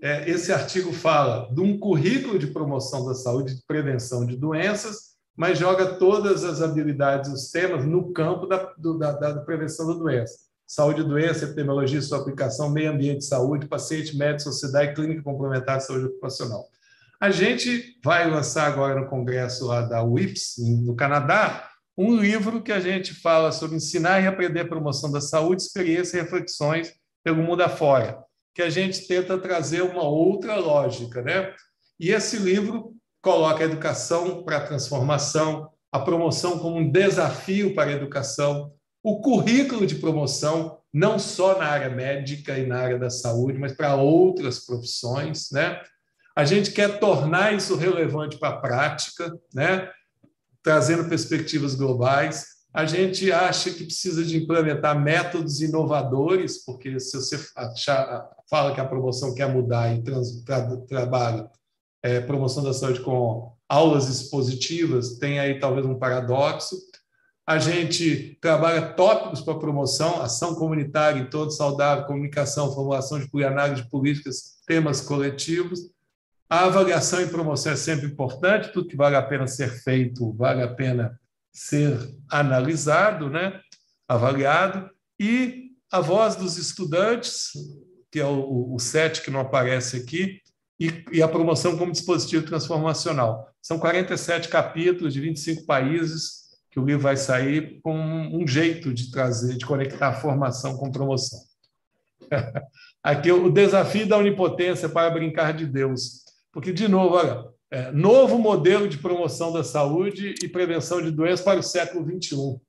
é, esse artigo fala de um currículo de promoção da saúde de prevenção de doenças, mas joga todas as habilidades, os temas no campo da, do, da, da prevenção da doença. Saúde e doença, epidemiologia e sua aplicação, meio ambiente de saúde, paciente, médico, sociedade, clínica complementar de saúde ocupacional. A gente vai lançar agora no congresso lá da UIPS, no Canadá, um livro que a gente fala sobre ensinar e aprender a promoção da saúde, experiência e reflexões pelo mundo afora, que a gente tenta trazer uma outra lógica, né? E esse livro coloca a educação para a transformação, a promoção como um desafio para a educação, o currículo de promoção, não só na área médica e na área da saúde, mas para outras profissões, né? A gente quer tornar isso relevante para a prática, né? trazendo perspectivas globais. A gente acha que precisa de implementar métodos inovadores, porque se você achar, fala que a promoção quer mudar e trans, tra, trabalha é, promoção da saúde com aulas expositivas, tem aí talvez um paradoxo. A gente trabalha tópicos para promoção, ação comunitária em todo saudável, comunicação, formulação de análise de políticas, temas coletivos. A avaliação e promoção é sempre importante, tudo que vale a pena ser feito vale a pena ser analisado, né? avaliado, e a voz dos estudantes, que é o, o SET que não aparece aqui, e, e, a promoção como dispositivo transformacional. São 47 capítulos de 25 países que o livro vai sair com um jeito de trazer, de conectar formação com promoção. [laughs] Aqui o desafio da onipotência para brincar de Deus. Porque, de novo, olha, é, novo modelo de promoção da saúde e prevenção de doenças para o século XXI.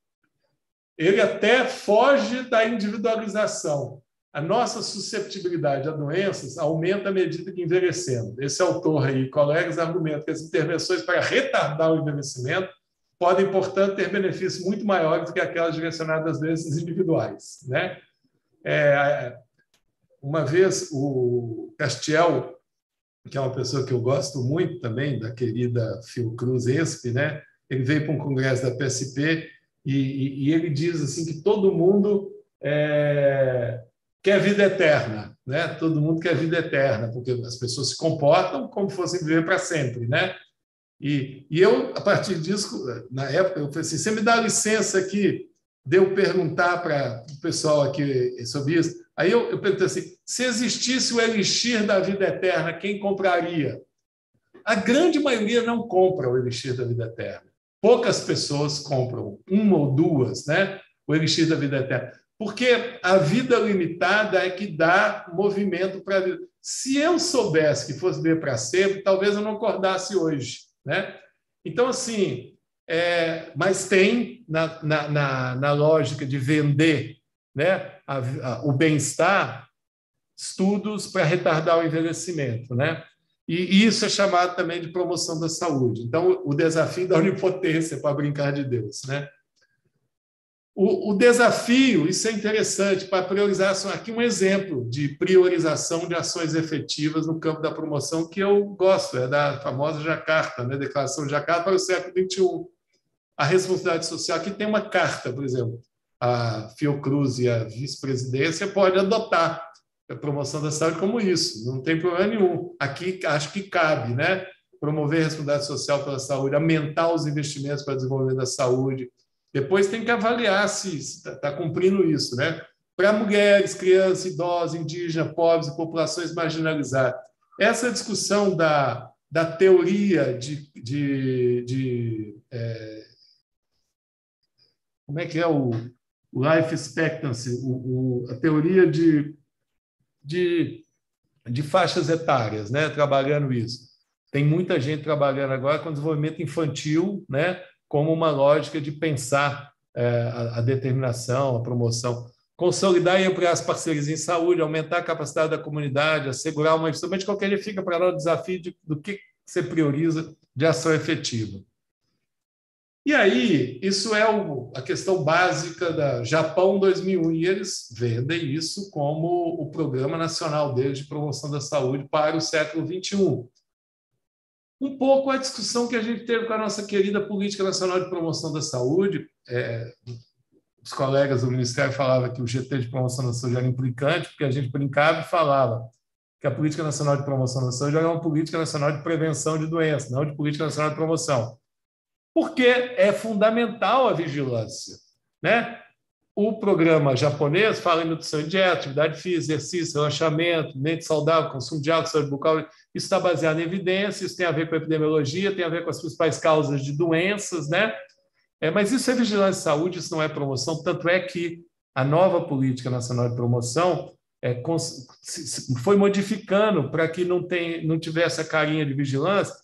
Ele até foge da individualização. A nossa susceptibilidade a doenças aumenta à medida que envelhecemos. Esse autor aí, colegas, argumenta que as intervenções para retardar o envelhecimento podem, portanto, ter benefícios muito maiores do que aquelas direcionadas às doenças individuais. Né? É, uma vez, o Castiel que é uma pessoa que eu gosto muito também, da querida Fiocruz Esp, né? Ele veio para um congresso da PSP e, e, e ele diz assim que todo mundo é, quer vida eterna, né? Todo mundo quer vida eterna, porque as pessoas se comportam como se fossem viver para sempre, né? E, e eu, a partir disso, na época, eu falei assim: você me dá licença aqui de eu perguntar para o pessoal aqui sobre isso? Aí eu, eu perguntei assim: se existisse o elixir da vida eterna, quem compraria? A grande maioria não compra o elixir da vida eterna. Poucas pessoas compram, uma ou duas, né? O elixir da vida eterna. Porque a vida limitada é que dá movimento para a vida. Se eu soubesse que fosse ver para sempre, talvez eu não acordasse hoje, né? Então, assim, é, mas tem na, na, na, na lógica de vender né, a, a, o bem-estar, estudos para retardar o envelhecimento, né? E isso é chamado também de promoção da saúde. Então, o desafio da onipotência, para brincar de Deus, né? O, o, desafio, isso é interessante, para priorizar, aqui um exemplo de priorização de ações efetivas no campo da promoção que eu gosto, é da famosa Jacarta, né? Declaração de Jacarta para o século XXI. A responsabilidade social, aqui tem uma carta, por exemplo, a Fiocruz e a vice-presidência pode adotar a promoção da saúde como isso, não tem problema nenhum. Aqui acho que cabe, né? promover a responsabilidade social pela saúde, aumentar os investimentos para o desenvolvimento da saúde. Depois tem que avaliar se está tá cumprindo isso, né? Para mulheres, crianças, idosos, indígenas, pobres e populações marginalizadas. Essa discussão da, da teoria de, de, de é, como é que é o, life expectancy, o, o, a teoria de, de, de faixas etárias, né? trabalhando isso. Tem muita gente trabalhando agora com desenvolvimento infantil, né? como uma lógica de pensar é, a, a, determinação, a promoção. Consolidar e ampliar as parcerias em saúde, aumentar a capacidade da comunidade, assegurar uma. Principalmente qualquer dia fica para nós o desafio de, do que você prioriza de ação efetiva. E aí, isso é o, a questão básica da Japão 2001, e eles vendem isso como o Programa Nacional deles de Promoção da Saúde para o século XXI. Um pouco a discussão que a gente teve com a nossa querida Política Nacional de Promoção da Saúde. É, os colegas do Ministério falavam que o GT de Promoção da Saúde era implicante, porque a gente brincava e falava que a Política Nacional de Promoção da Saúde era uma política nacional de prevenção de doenças, não de política nacional de promoção porque é fundamental a vigilância. Né? O programa japonês fala em nutrição e dieta, atividade física, exercício, relaxamento, mente saudável, consumo de água, saúde bucal. Isso está baseado em evidências, tem a ver com a epidemiologia, tem a ver com as principais causas de doenças, né? É, mas isso é vigilância de saúde, isso não é promoção. Tanto é que a nova política nacional de promoção é, foi modificando para que não, tem, não tivesse a carinha de vigilância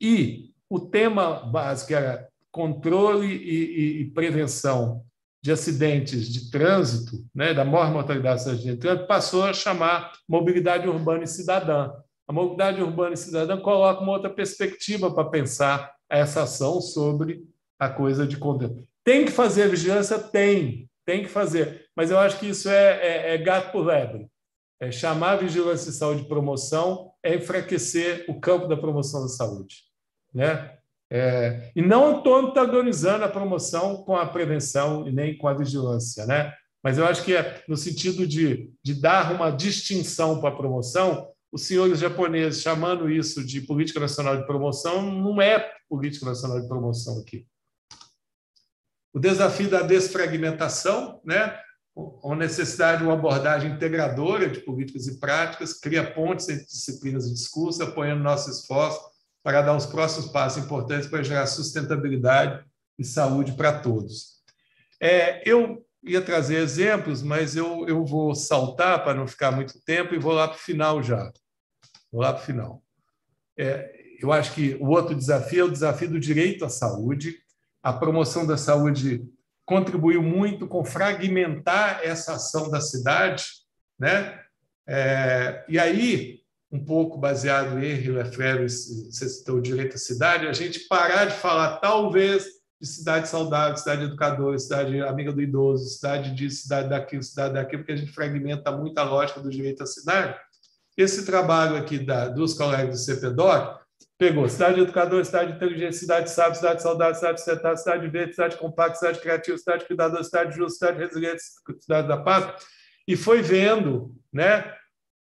e o tema básico era controle e, e, e prevenção de acidentes de trânsito, né, da maior mortalidade de acidentes de trânsito, passou a chamar mobilidade urbana e cidadã. A mobilidade urbana e cidadã coloca uma outra perspectiva para pensar essa ação sobre a coisa de controle. Tem que fazer vigilância? Tem, tem que fazer. Mas eu acho que isso é, é, é gato por lebre. É chamar a vigilância de saúde de promoção é enfraquecer o campo da promoção da saúde. Né? É, e não estou antagonizando a promoção com a prevenção e nem com a vigilância, né? mas eu acho que é no sentido de, de dar uma distinção para a promoção, os senhores japoneses chamando isso de política nacional de promoção, não é política nacional de promoção aqui. O desafio da desfragmentação, né? a necessidade de uma abordagem integradora de políticas e práticas, cria pontes entre disciplinas e discurso, apoiando nosso esforço para dar os próximos passos importantes para gerar sustentabilidade e saúde para todos. É, eu ia trazer exemplos, mas eu, eu vou saltar para não ficar muito tempo e vou lá para o final já. Vou lá para o final. É, eu acho que o outro desafio é o desafio do direito à saúde. A promoção da saúde contribuiu muito com fragmentar essa ação da cidade, né? É, e aí um pouco baseado em Henry Lefebvre, você citou direito à cidade, a gente parar de falar, talvez, de cidade saudável, cidade educadora, cidade amiga do idoso, cidade disso, cidade daquilo, cidade daquilo, porque a gente fragmenta muito a lógica do direito à cidade. Esse trabalho aqui da, dos colegas do CPDOC pegou cidade educadora, cidade inteligente, cidade sábia, cidade saudável, cidade sustentável, cidade verde, cidade compacta, cidade criativa, cidade cuidadora, cidade justa, cidade resiliente, cidade da paz, e foi vendo né,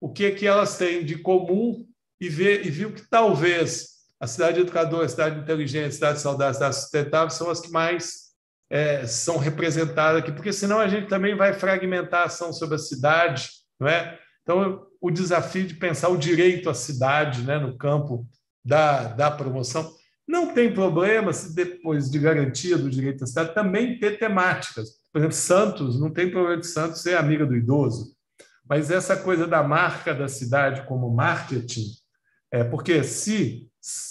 o que, que elas têm de comum e, ver, e viu que talvez a cidade educadora, a cidade inteligente, a cidade saudável, a cidade sustentável são as que mais é, são representadas aqui, porque senão a gente também vai fragmentar a ação sobre a cidade, não é? Então, o desafio de pensar o direito à cidade né, no campo da, da promoção. Não tem problema se depois de garantia do direito à cidade também ter temáticas. Por exemplo, Santos, não tem problema de Santos ser amiga do idoso. Mas essa coisa da marca da cidade como marketing, é porque se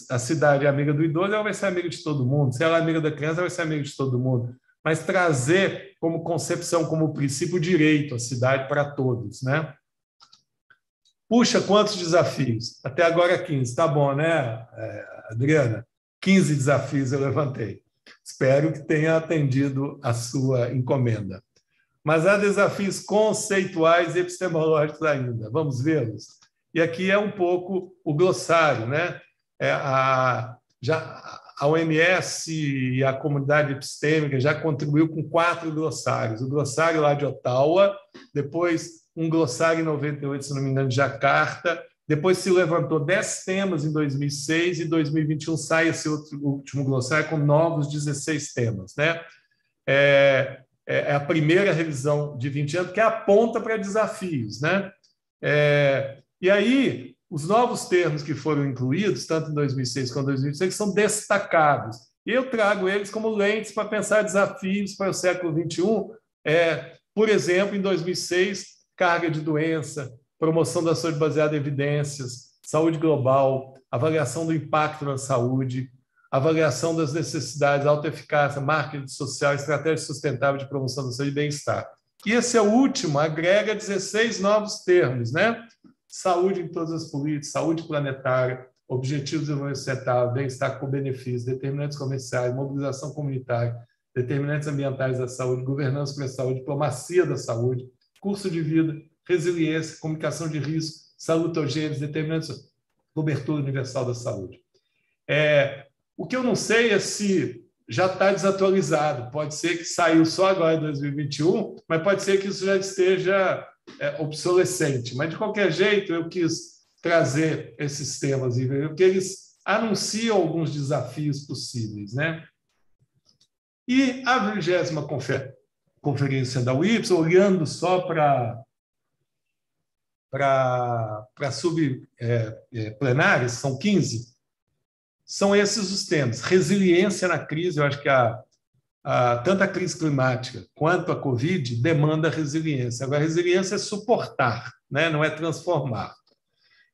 a cidade é amiga do idoso, ela vai ser amiga de todo mundo. Se ela é amiga da criança, ela vai ser amiga de todo mundo. Mas trazer como concepção, como princípio, direito a cidade para todos, né? Puxa, quantos desafios? Até agora 15. Tá bom, né, é, Adriana? 15 desafios eu levantei. Espero que tenha atendido a sua encomenda mas há desafios conceituais e epistemológicos ainda. Vamos vê-los. E aqui é um pouco o glossário, né? É a, já, a OMS e a comunidade epistêmica já contribuiu com quatro glossários. O glossário lá de Ottawa, depois um glossário em 98, se não me engano, de Jacarta, Depois se levantou 10 temas em 2006 e 2021 sai esse outro, último glossário com novos 16 temas. Né? É, é, é a primeira revisão de 20 anos que aponta para desafios. Né? É, e aí, os novos termos que foram incluídos, tanto em 2006 quanto em 2006, são destacados. E eu trago eles como lentes para pensar desafios para o século XXI. É, por exemplo, em 2006, carga de doença, promoção da saúde baseada em evidências, saúde global, avaliação do impacto na saúde, avaliação das necessidades, alta eficácia, marketing social, estratégia sustentável de promoção da saúde e bem-estar. E esse é o último, agrega 16 novos termos, né? Saúde em todas as políticas, saúde planetária, objetivos de desenvolvimento sustentável, bem-estar com benefícios, determinantes comerciais, mobilização comunitária, determinantes ambientais da saúde, governança para a saúde, diplomacia da saúde, curso de vida, resiliência, comunicação de risco, salutogênese, determinantes, cobertura universal da saúde. É, o que eu não sei é se já está desatualizado. Pode ser que saiu só agora em 2021, mas pode ser que isso já esteja é, obsolescente. Mas, de qualquer jeito, eu quis trazer esses temas, porque eles anunciam alguns desafios possíveis. Né? E a vigésima conferência da UIPS, olhando só para para subplenárias, é, é, são 15, são esses os temas. Resiliência na crise, eu acho que a, a, tanto a crise climática quanto a Covid demanda resiliência. Agora, resiliência é suportar, né? não é transformar.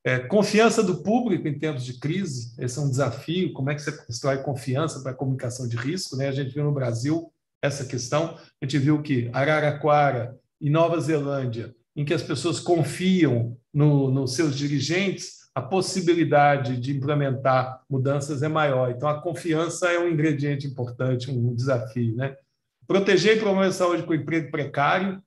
É, confiança do público em tempos de crise, esse é um desafio. Como é que você constrói confiança para a comunicação de risco? Né? A gente viu no Brasil essa questão. A gente viu que Araraquara e Nova Zelândia em que as pessoas confiam nos no seus dirigentes, a possibilidade de implementar mudanças é maior. Então, a confiança é um ingrediente importante, um desafio. Né? Proteger e promover a saúde com emprego precário,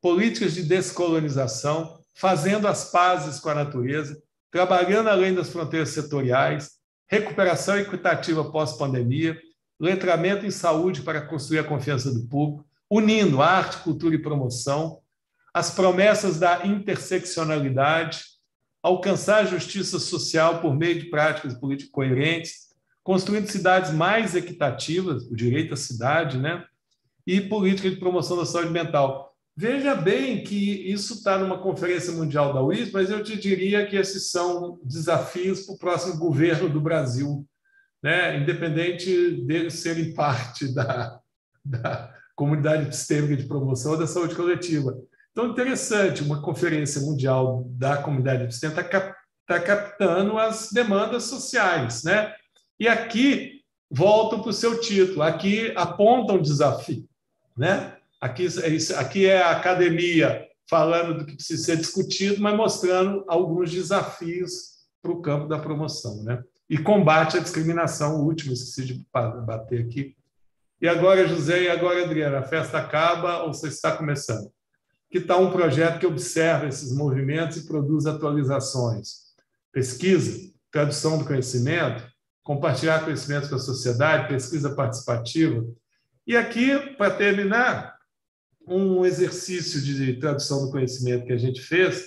políticas de descolonização, fazendo as pazes com a natureza, trabalhando além das fronteiras setoriais, recuperação equitativa pós-pandemia, letramento em saúde para construir a confiança do público, unindo arte, cultura e promoção, as promessas da interseccionalidade, alcançar a justiça social por meio de práticas políticas coerentes, construindo cidades mais equitativas, o direito à cidade, né? e política de promoção da saúde mental. Veja bem que isso está numa conferência mundial da UIS, mas eu te diria que esses são desafios para o próximo governo do Brasil, né? independente deles serem parte da, da comunidade epistêmica de promoção da saúde coletiva. Então, interessante, uma conferência mundial da comunidade epistêmica está tá captando as demandas sociais. Né? E aqui, volto para o seu título, aqui aponta um desafio. Né? Aqui, é aqui é a academia falando do que precisa ser discutido, mas mostrando alguns desafios para o campo da promoção. Né? E combate à discriminação, o último, esqueci de bater aqui. E agora, José, e agora, Adriana, a festa acaba ou você está começando? Que está um projeto que observa esses movimentos e produz atualizações. Pesquisa, tradução do conhecimento, compartilhar conhecimento com a sociedade, pesquisa participativa. E aqui, para terminar, um exercício de tradução do conhecimento que a gente fez,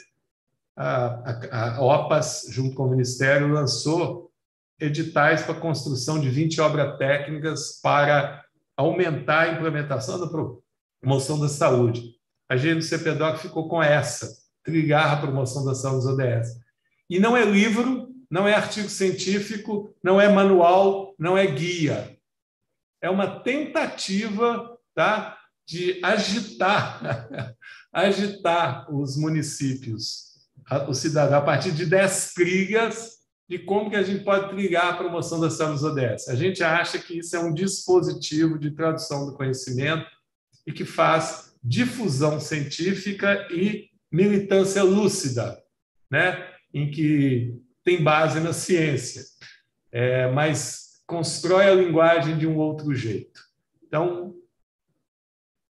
a, a, a OPAS, junto com o Ministério, lançou editais para a construção de 20 obras técnicas para aumentar a implementação da promoção da saúde a gente no CPDOC ficou com essa, trilhar a promoção da saúde ODS. E não é livro, não é artigo científico, não é manual, não é guia. É uma tentativa tá, de agitar, [laughs] agitar os municípios, o cidadão, a partir de 10 trilhas de como que a gente pode trilhar a promoção da saúde dos ODS. A gente acha que isso é um dispositivo de tradução do conhecimento e que faz difusão científica e militância lúcida, né? em que tem base na ciência, é, mas constrói a linguagem de um outro jeito. Então,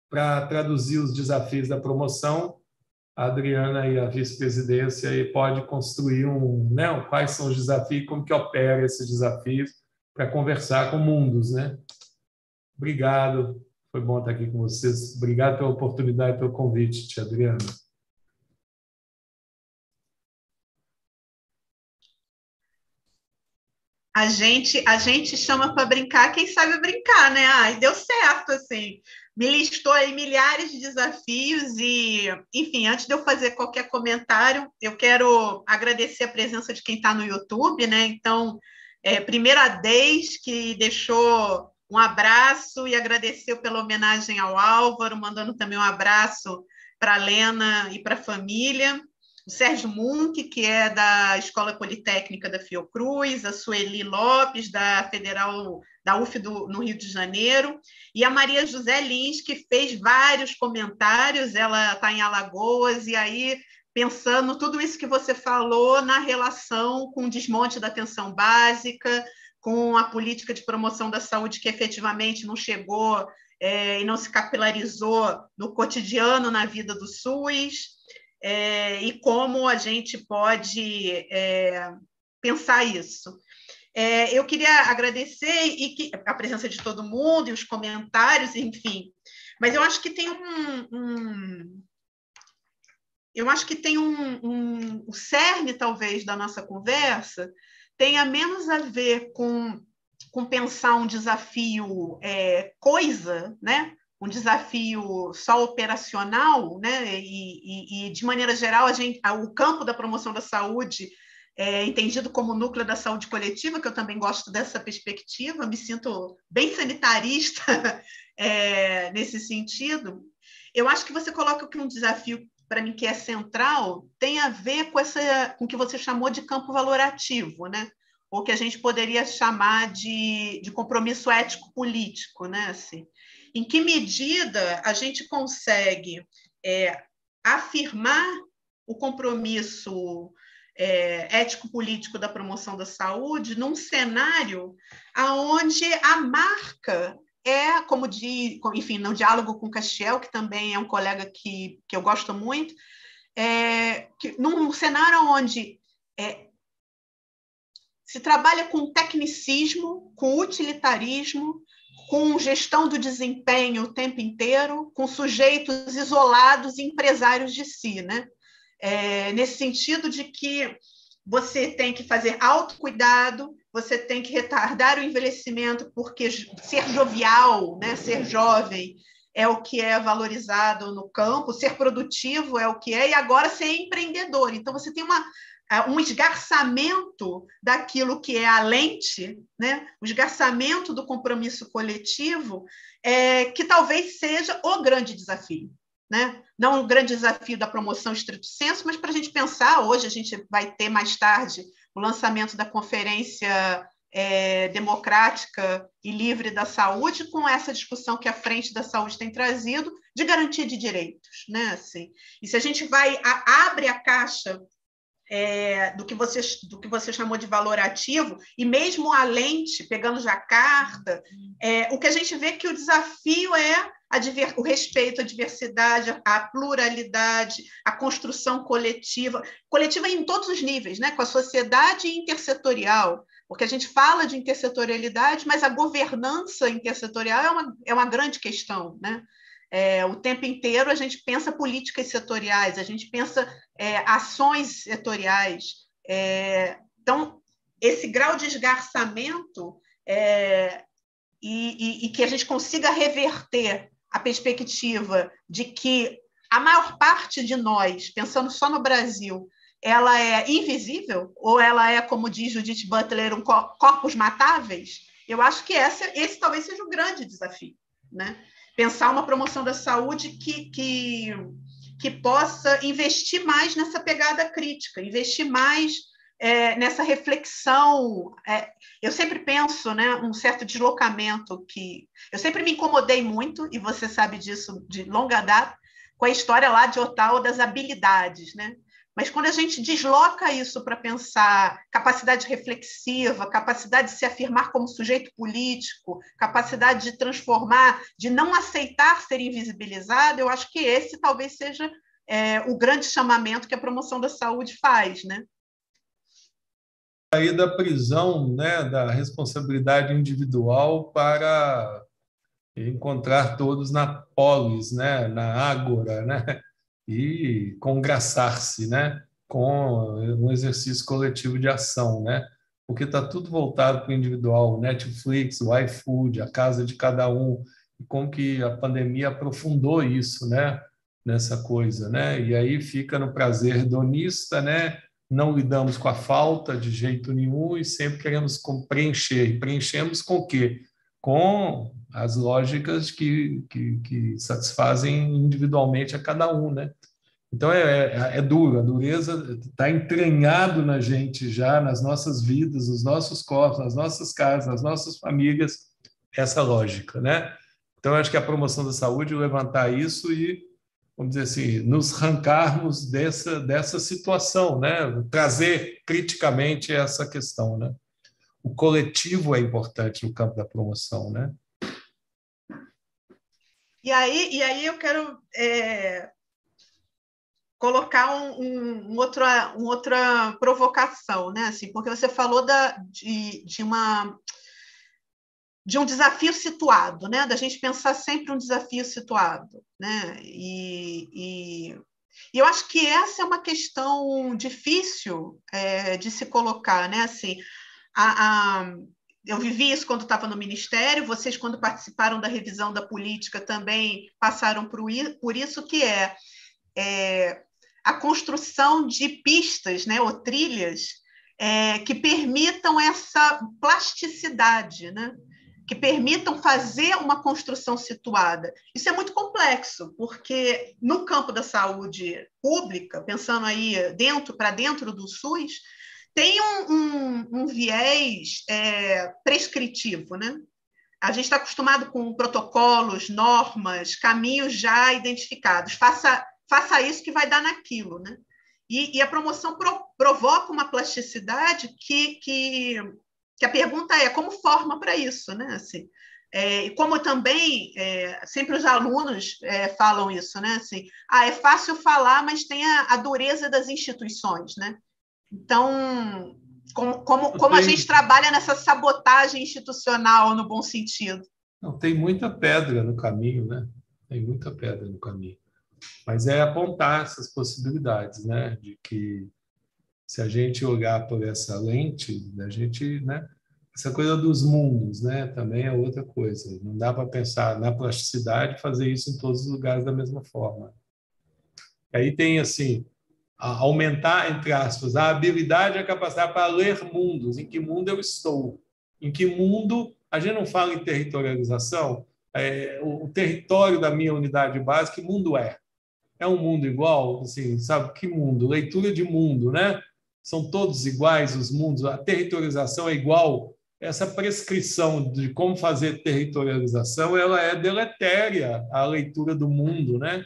para traduzir os desafios da promoção, a Adriana e a vice-presidência pode construir um, né, quais são os desafios, como que opera esses desafios para conversar com mundos, né? Obrigado. Foi bom estar aqui com vocês. Obrigado pela oportunidade, pelo convite, tia Adriana. A gente, a gente chama para brincar quem sabe brincar, né? Ai, deu certo, assim. Me listou aí milhares de desafios e, enfim, antes de eu fazer qualquer comentário, eu quero agradecer a presença de quem está no YouTube, né? Então, é, primeiro a Deis, que deixou um abraço e agradeceu pela homenagem ao Álvaro, mandando também um abraço para a Lena e para a família. O Sérgio Munk, que é da Escola Politécnica da Fiocruz, a Sueli Lopes, da Federal da UF do, no Rio de Janeiro, e a Maria José Lins, que fez vários comentários, ela está em Alagoas, e aí pensando tudo isso que você falou na relação com o desmonte da atenção básica, com a política de promoção da saúde que efetivamente não chegou é, e não se capilarizou no cotidiano na vida do SUS, é, e como a gente pode é, pensar isso. É, eu queria agradecer e que, a presença de todo mundo e os comentários, enfim, mas eu acho que tem um, um eu acho que tem um, um, o cerne talvez da nossa conversa tenha menos a ver com, com pensar um desafio é, coisa, né? um desafio só operacional, né? E, e, e, de maneira geral, a gente, o campo da promoção da saúde é entendido como núcleo da saúde coletiva, que eu também gosto dessa perspectiva, me sinto bem sanitarista [laughs] é, nesse sentido. Eu acho que você coloca que um desafio para mim que é central tem a ver com essa, com o que você chamou de campo valorativo, né? Ou que a gente poderia chamar de, de compromisso ético político, né? Assim, em que medida a gente consegue é, afirmar o compromisso é, ético-político da promoção da saúde num cenário aonde a marca é, como de, enfim, no diálogo com Castiel, que também é um colega que, que eu gosto muito, é, que, num cenário onde é, se trabalha com tecnicismo, com utilitarismo, com gestão do desempenho o tempo inteiro, com sujeitos isolados e empresários de si, né? É, nesse sentido de que você tem que fazer autocuidado, você tem que retardar o envelhecimento, porque ser jovial, né, ser jovem, é o que é valorizado no campo, ser produtivo é o que é, e agora ser empreendedor. Então, você tem uma, um esgarçamento daquilo que é a lente, né? o esgarçamento do compromisso coletivo, é, que talvez seja o grande desafio. Né? Não o grande desafio da promoção estrito senso, mas para a gente pensar, hoje a gente vai ter mais tarde o lançamento da conferência é, democrática e livre da saúde, com essa discussão que a Frente da Saúde tem trazido de garantia de direitos. Né? Assim, e se a gente vai, a, abre a caixa é, do, que você, do que você chamou de valorativo, e mesmo a lente, pegando já a carta, é, o que a gente vê que o desafio é diver, o respeito à diversidade, à pluralidade, à construção coletiva, coletiva em todos os níveis, né? com a sociedade intersetorial, porque a gente fala de intersetorialidade, mas a governança intersetorial é uma, é uma grande questão. Né? É, o tempo inteiro a gente pensa políticas setoriais, a gente pensa é, ações setoriais. É, então, esse grau de esgarçamento é, e, e, e que a gente consiga reverter a perspectiva de que a maior parte de nós, pensando só no Brasil, ela é invisível ou ela é, como diz Judith Butler, um corpos matáveis? Eu acho que essa, esse talvez seja o grande desafio, né? pensar uma promoção da saúde que, que, que possa investir mais nessa pegada crítica, investir mais é, nessa reflexão. É, eu sempre penso, né, um certo deslocamento que eu sempre me incomodei muito e você sabe disso de longa data com a história lá de Otal das habilidades, né? Mas quando a gente desloca isso para pensar capacidade reflexiva, capacidade de se afirmar como sujeito político, capacidade de transformar, de não aceitar ser invisibilizado, eu acho que esse talvez seja é, o grande chamamento que a promoção da saúde faz, né? Aí da prisão, né, da responsabilidade individual para encontrar todos na polis, né, na ágora, né? e congraçar-se né, com um exercício coletivo de ação. Né? porque está tudo voltado para o individual, Netflix, o iFood, a casa de cada um, e como que a pandemia aprofundou isso, né? Nessa coisa, né? E aí fica no prazer hedonista, né? Não lidamos com a falta de jeito nenhum e sempre queremos preencher. E preenchemos com o quê? Com as lógicas que, que, que satisfazem individualmente a cada um, né? Então é, é, é duro, a dureza está entranhado na gente já, nas nossas vidas, nos nossos corpos, nas nossas casas, nas nossas famílias, essa lógica, né? Então acho que a promoção da saúde levantar isso e, vamos dizer assim, nos arrancarmos dessa dessa situação, né? Trazer criticamente essa questão, né? O coletivo é importante no campo da promoção, né? E aí, e aí eu quero é colocar um, um, um, outra, uma outra provocação, né? Assim, porque você falou da, de, de, uma, de um desafio situado, né? Da gente pensar sempre um desafio situado, né? E, e, e eu acho que essa é uma questão difícil é, de se colocar, né? Assim, a, a eu vivi isso quando estava no Ministério, vocês, quando participaram da revisão da política, também passaram por, isso, que é, é a construção de pistas né, ou trilhas é, que permitam essa plasticidade, né? Que permitam fazer uma construção situada. Isso é muito complexo, porque no campo da saúde pública, pensando aí dentro para dentro do SUS, tem um, um, um viés é, prescritivo, né? A gente está acostumado com protocolos, normas, caminhos já identificados. Faça faça isso que vai dar naquilo, né? E, e a promoção pro, provoca uma plasticidade que, que, que, a pergunta é como forma para isso, né? Assim, é, e como também é, sempre os alunos é, falam isso, né? Assim, ah, é fácil falar, mas tem a, a dureza das instituições, né? Então, como, como, como a gente trabalha nessa sabotagem institucional no bom sentido? Não, tem muita pedra no caminho, né? Tem muita pedra no caminho. Mas é apontar essas possibilidades, né? De que se a gente olhar por essa lente, a gente, né? Essa coisa dos mundos, né? Também é outra coisa. Não dá para pensar na plasticidade e fazer isso em todos os lugares da mesma forma. Aí tem assim, aumentar entre aspas a habilidade e a capacidade para ler mundos. Em que mundo eu estou? Em que mundo a gente não fala em territorialização? É, o, território da minha unidade básica, que mundo é? é um mundo igual? Assim, sabe que mundo? Leitura de mundo, né? São todos iguais os mundos? A territorialização é igual? Essa prescrição de como fazer territorialização, ela é deletéria à leitura do mundo, né?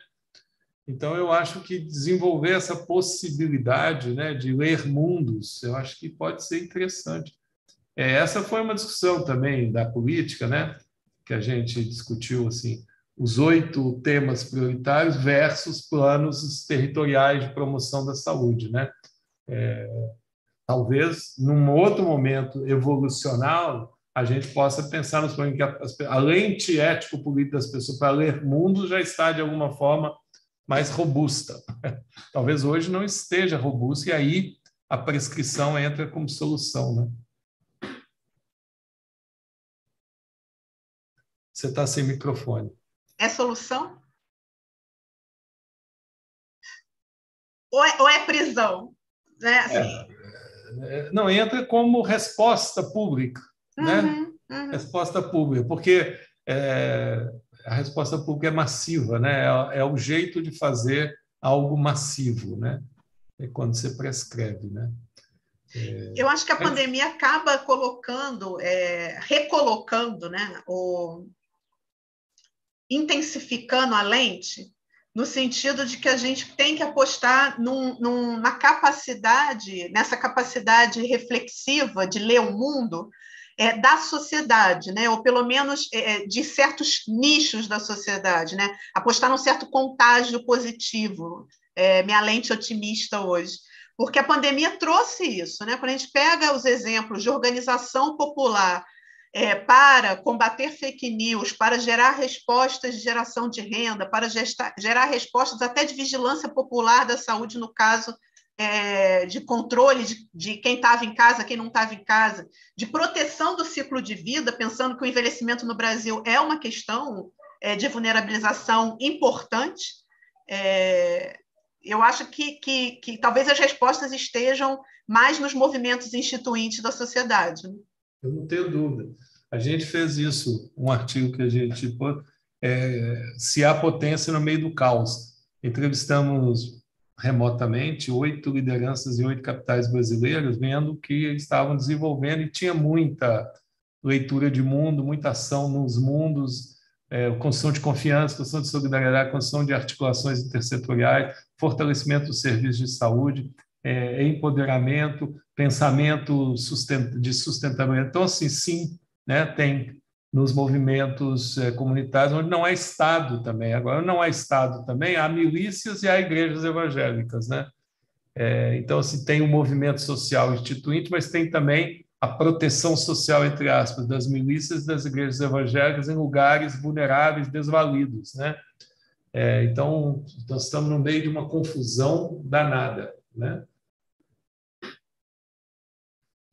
Então, eu acho que desenvolver essa possibilidade né, de ler mundos, eu acho que pode ser interessante. É, essa foi uma discussão também da política, né, que a gente discutiu assim os oito temas prioritários versus planos territoriais de promoção da saúde, né? É, talvez num outro momento evolucional a gente possa pensar nos que a, a lente ético-política das pessoas para ler mundo já está de alguma forma mais robusta. [laughs] Talvez hoje não esteja robusta e aí a prescrição entra como solução, né? Você está sem microfone é solução? Ou é, ou é prisão? Né? Assim. É, é não, entra como resposta pública. Né? Uhum, né? Uhum. Resposta pública, porque é, a resposta pública é massiva, né? É, é, o jeito de fazer algo massivo, né? É quando você prescreve, né? É... Eu acho que a pandemia acaba colocando, é, recolocando, né, o, intensificando a lente, no sentido de que a gente tem que apostar num, num, na capacidade, nessa capacidade reflexiva de ler o mundo é, da sociedade, né? ou pelo menos é, é, de certos nichos da sociedade, né? apostar num certo contágio positivo, é, minha lente otimista hoje. Porque a pandemia trouxe isso, né? Quando a gente pega os exemplos de organização popular é, para combater fake news, para gerar respostas de geração de renda, para gestar, gerar respostas até de vigilância popular da saúde, no caso é, de controle de, de quem estava em casa, quem não estava em casa, de proteção do ciclo de vida, pensando que o envelhecimento no Brasil é uma questão é, de vulnerabilização importante. É, eu acho que, que, que, talvez as respostas estejam mais nos movimentos instituintes da sociedade. Né? Eu não tenho dúvida. A gente fez isso, um artigo que a gente pôs, é, se há potência no meio do caos. Entrevistamos remotamente oito lideranças e oito capitais brasileiros, vendo que estavam desenvolvendo e tinha muita leitura de mundo, muita ação nos mundos, é, construção de confiança, construção de solidariedade, construção de articulações intersetoriais, fortalecimento dos serviços de saúde, é, empoderamento, pensamento de sustentabilidade. Então, assim, sim, né, tem nos movimentos é, comunitários, onde não é Estado também. Agora, não é Estado também, há milícias e há igrejas evangélicas. Né? É, então, assim, tem o um movimento social instituinte, mas tem também a proteção social, entre aspas, das milícias e das igrejas evangélicas em lugares vulneráveis, desvalidos. Né? É, então, nós estamos no meio de uma confusão danada. Né?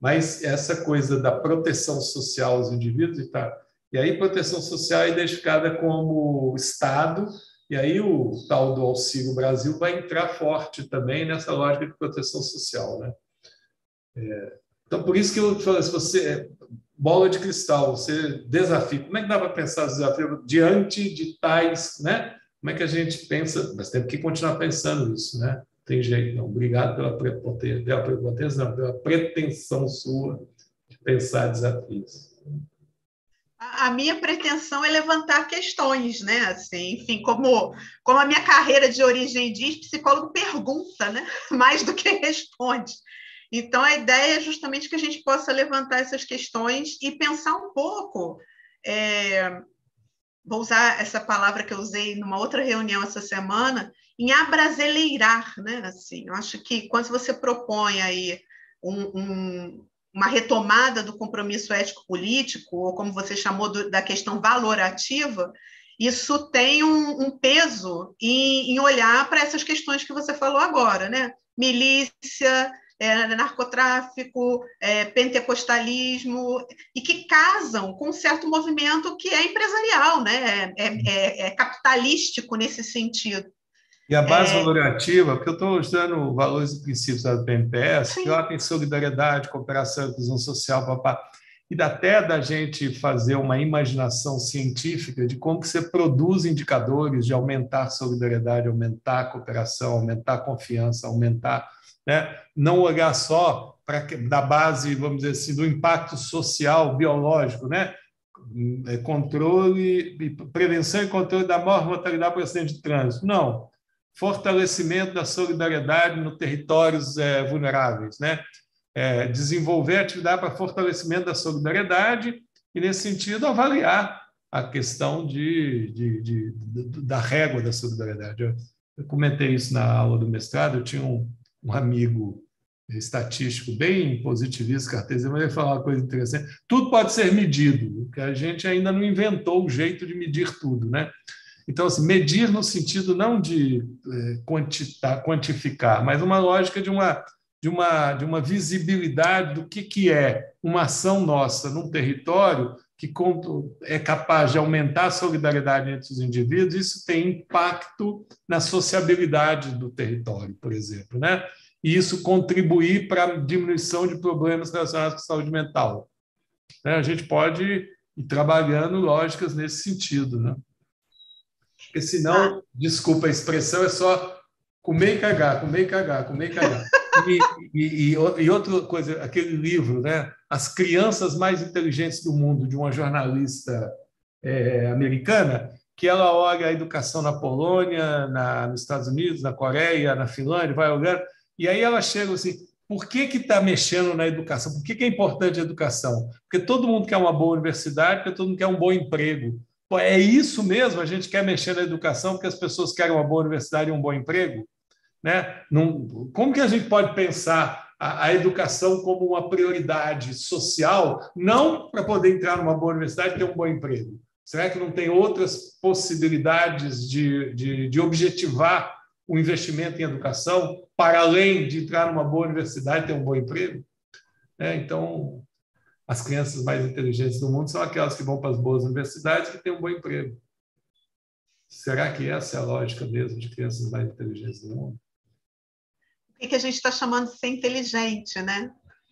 Mas essa coisa da proteção social aos indivíduos está e aí, proteção social é identificada como Estado, e aí o tal do Auxílio Brasil vai entrar forte também nessa lógica de proteção social. Né? É, então, por isso que eu falei, se você. Bola de cristal, você desafia. Como é que dá para pensar os desafios diante de tais. Né? Como é que a gente pensa? Mas tem que continuar pensando isso, né? Tem jeito, não. Obrigado pela prepotência, pela prepotência, não, pela pretensão sua de pensar desafios a minha pretensão é levantar questões, né? Assim, enfim, como, como a minha carreira de origem diz, psicólogo pergunta, né? [laughs] Mais do que responde. Então, a ideia é justamente que a gente possa levantar essas questões e pensar um pouco. É, vou usar essa palavra que eu usei numa outra reunião essa semana, em abrasileirar, né? Assim, eu acho que quando você propõe aí um, um uma retomada do compromisso ético-político, ou como você chamou do, da questão valorativa, isso tem um, um peso em, em olhar para essas questões que você falou agora, né? Milícia, é, narcotráfico, é, pentecostalismo, e que casam com um certo movimento que é empresarial, né? é, é, é capitalístico nesse sentido. E a base é... valorativa, porque eu estou usando valores e princípios da BNPS, Sim. que lá tem solidariedade, cooperação, inclusão social, papá. E até da gente fazer uma imaginação científica de como você produz indicadores de aumentar solidariedade, aumentar a cooperação, aumentar a confiança, aumentar, né? não olhar só para da base, vamos dizer assim, do impacto social, biológico, né? É, controle, prevenção e controle da maior mortalidade por acidente de trânsito. Não fortalecimento da solidariedade nos territórios é, vulneráveis, né? É, desenvolver atividade para fortalecimento da solidariedade e, nesse sentido, avaliar a questão de, de, de, de da régua da solidariedade. Eu, eu, comentei isso na aula do mestrado, eu tinha um, um amigo estatístico bem positivista, cartesiano, ele falou uma coisa interessante, tudo pode ser medido, que a gente ainda não inventou o jeito de medir tudo, né? Então, assim, medir no sentido não de é, quantitar, quantificar, mas uma lógica de uma, de, uma, de uma visibilidade do que, que é uma ação nossa num território que é capaz de aumentar a solidariedade entre os indivíduos, isso tem impacto na sociabilidade do território, por exemplo, né? E isso contribuir para a diminuição de problemas relacionados com a saúde mental. Né? A gente pode ir trabalhando lógicas nesse sentido, né? Porque senão, ah. desculpa a expressão, é só comer e cagar, comer e cagar, comer e cagar. [laughs] E, e, e, outra coisa, aquele livro, né? As Crianças Mais Inteligentes do Mundo, de uma jornalista é, americana, que ela olha a educação na Polônia, na, nos Estados Unidos, na Coreia, na Finlândia, vai olhando, e aí ela chega assim, por que está mexendo na educação? Por que, que é importante a educação? Porque todo mundo quer uma boa universidade, porque todo mundo quer um bom emprego. Pô, é isso mesmo? A gente quer mexer na educação porque as pessoas querem uma boa universidade e um bom emprego? Né? Não, como que a gente pode pensar a, a educação como uma prioridade social, não para poder entrar numa boa universidade e ter um bom emprego? Será que não tem outras possibilidades de, de, de objetivar o investimento em educação, para além de entrar numa boa universidade e ter um bom emprego. É, então, as crianças mais inteligentes do mundo são aquelas que vão para as boas universidades e têm um bom emprego. Será que essa é a lógica mesmo de crianças mais inteligentes do mundo? O que a gente está chamando de ser inteligente, né?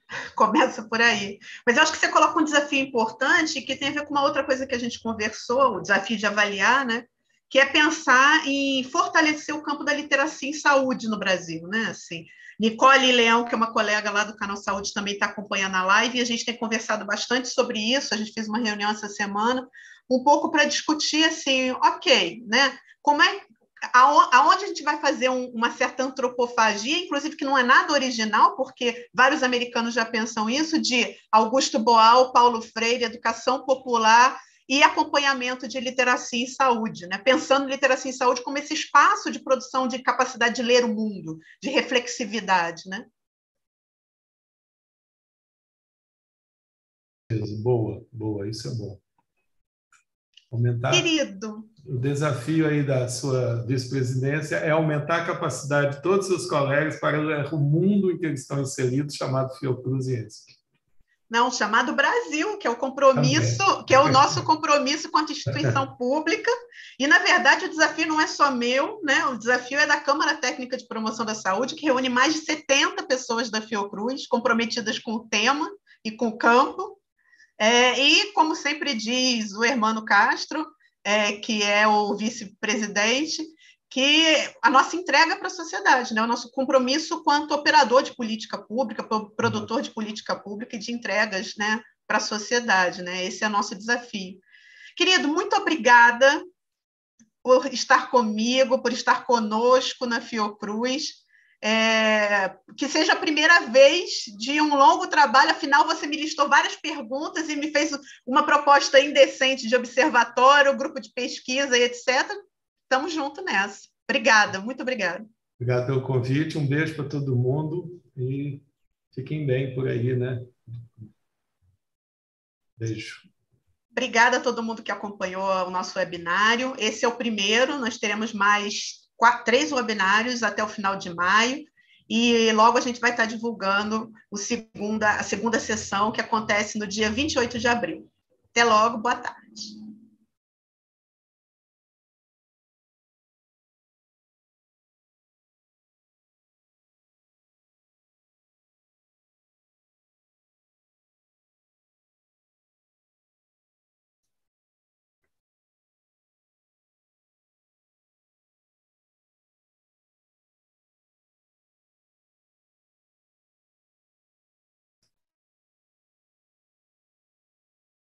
[laughs] Começa por aí. Mas eu acho que você coloca um desafio importante que tem a ver com uma outra coisa que a gente conversou, o desafio de avaliar, né? Que é pensar em fortalecer o campo da literacia em saúde no Brasil, né? Assim, Nicole Leão, que é uma colega lá do Canal Saúde, também está acompanhando a live, e a gente tem conversado bastante sobre isso. A gente fez uma reunião essa semana, um pouco para discutir assim, ok, né? Como é aonde a gente vai fazer um, uma certa antropofagia, inclusive que não é nada original, porque vários americanos já pensam isso, de Augusto Boal, Paulo Freire, educação popular e acompanhamento de literacia em saúde, né? pensando literacia em saúde como esse espaço de produção de capacidade de ler o mundo, de reflexividade. Né? Boa, boa, isso é bom. Aumentar. Querido, o desafio aí da sua vice-presidência é aumentar a capacidade de todos os seus colegas para o mundo em que eles estão inseridos, chamado Fiocruziense. Não, chamado Brasil, que é o compromisso, Também. que é o nosso compromisso com a instituição [laughs] pública. E, na verdade, o desafio não é só meu, né? o desafio é da Câmara Técnica de Promoção da Saúde, que reúne mais de 70 pessoas da Fiocruz, comprometidas com o tema e com o campo. É, e, como sempre diz o Hermano Castro, é, que é o vice-presidente, que a nossa entrega para a sociedade, né? o nosso compromisso quanto operador de política pública, produtor de política pública e de entregas né, para a sociedade. Né? Esse é o nosso desafio. Querido, muito obrigada por estar comigo, por estar conosco na Fiocruz é, que seja a primeira vez de um longo trabalho. Afinal, você me listou várias perguntas e me fez uma proposta indecente de observatório, grupo de pesquisa e etc. Estamos juntos nessa. Obrigada, muito obrigada. Obrigado pelo convite, um beijo para todo mundo e fiquem bem por aí, né? Beijo. Obrigada a todo mundo que acompanhou o nosso webinário. Esse é o primeiro, nós teremos mais quatro, três webinários até o final de maio, e logo a gente vai estar divulgando segunda, a segunda sessão, que acontece no dia 28 de abril. Até logo, boa tarde.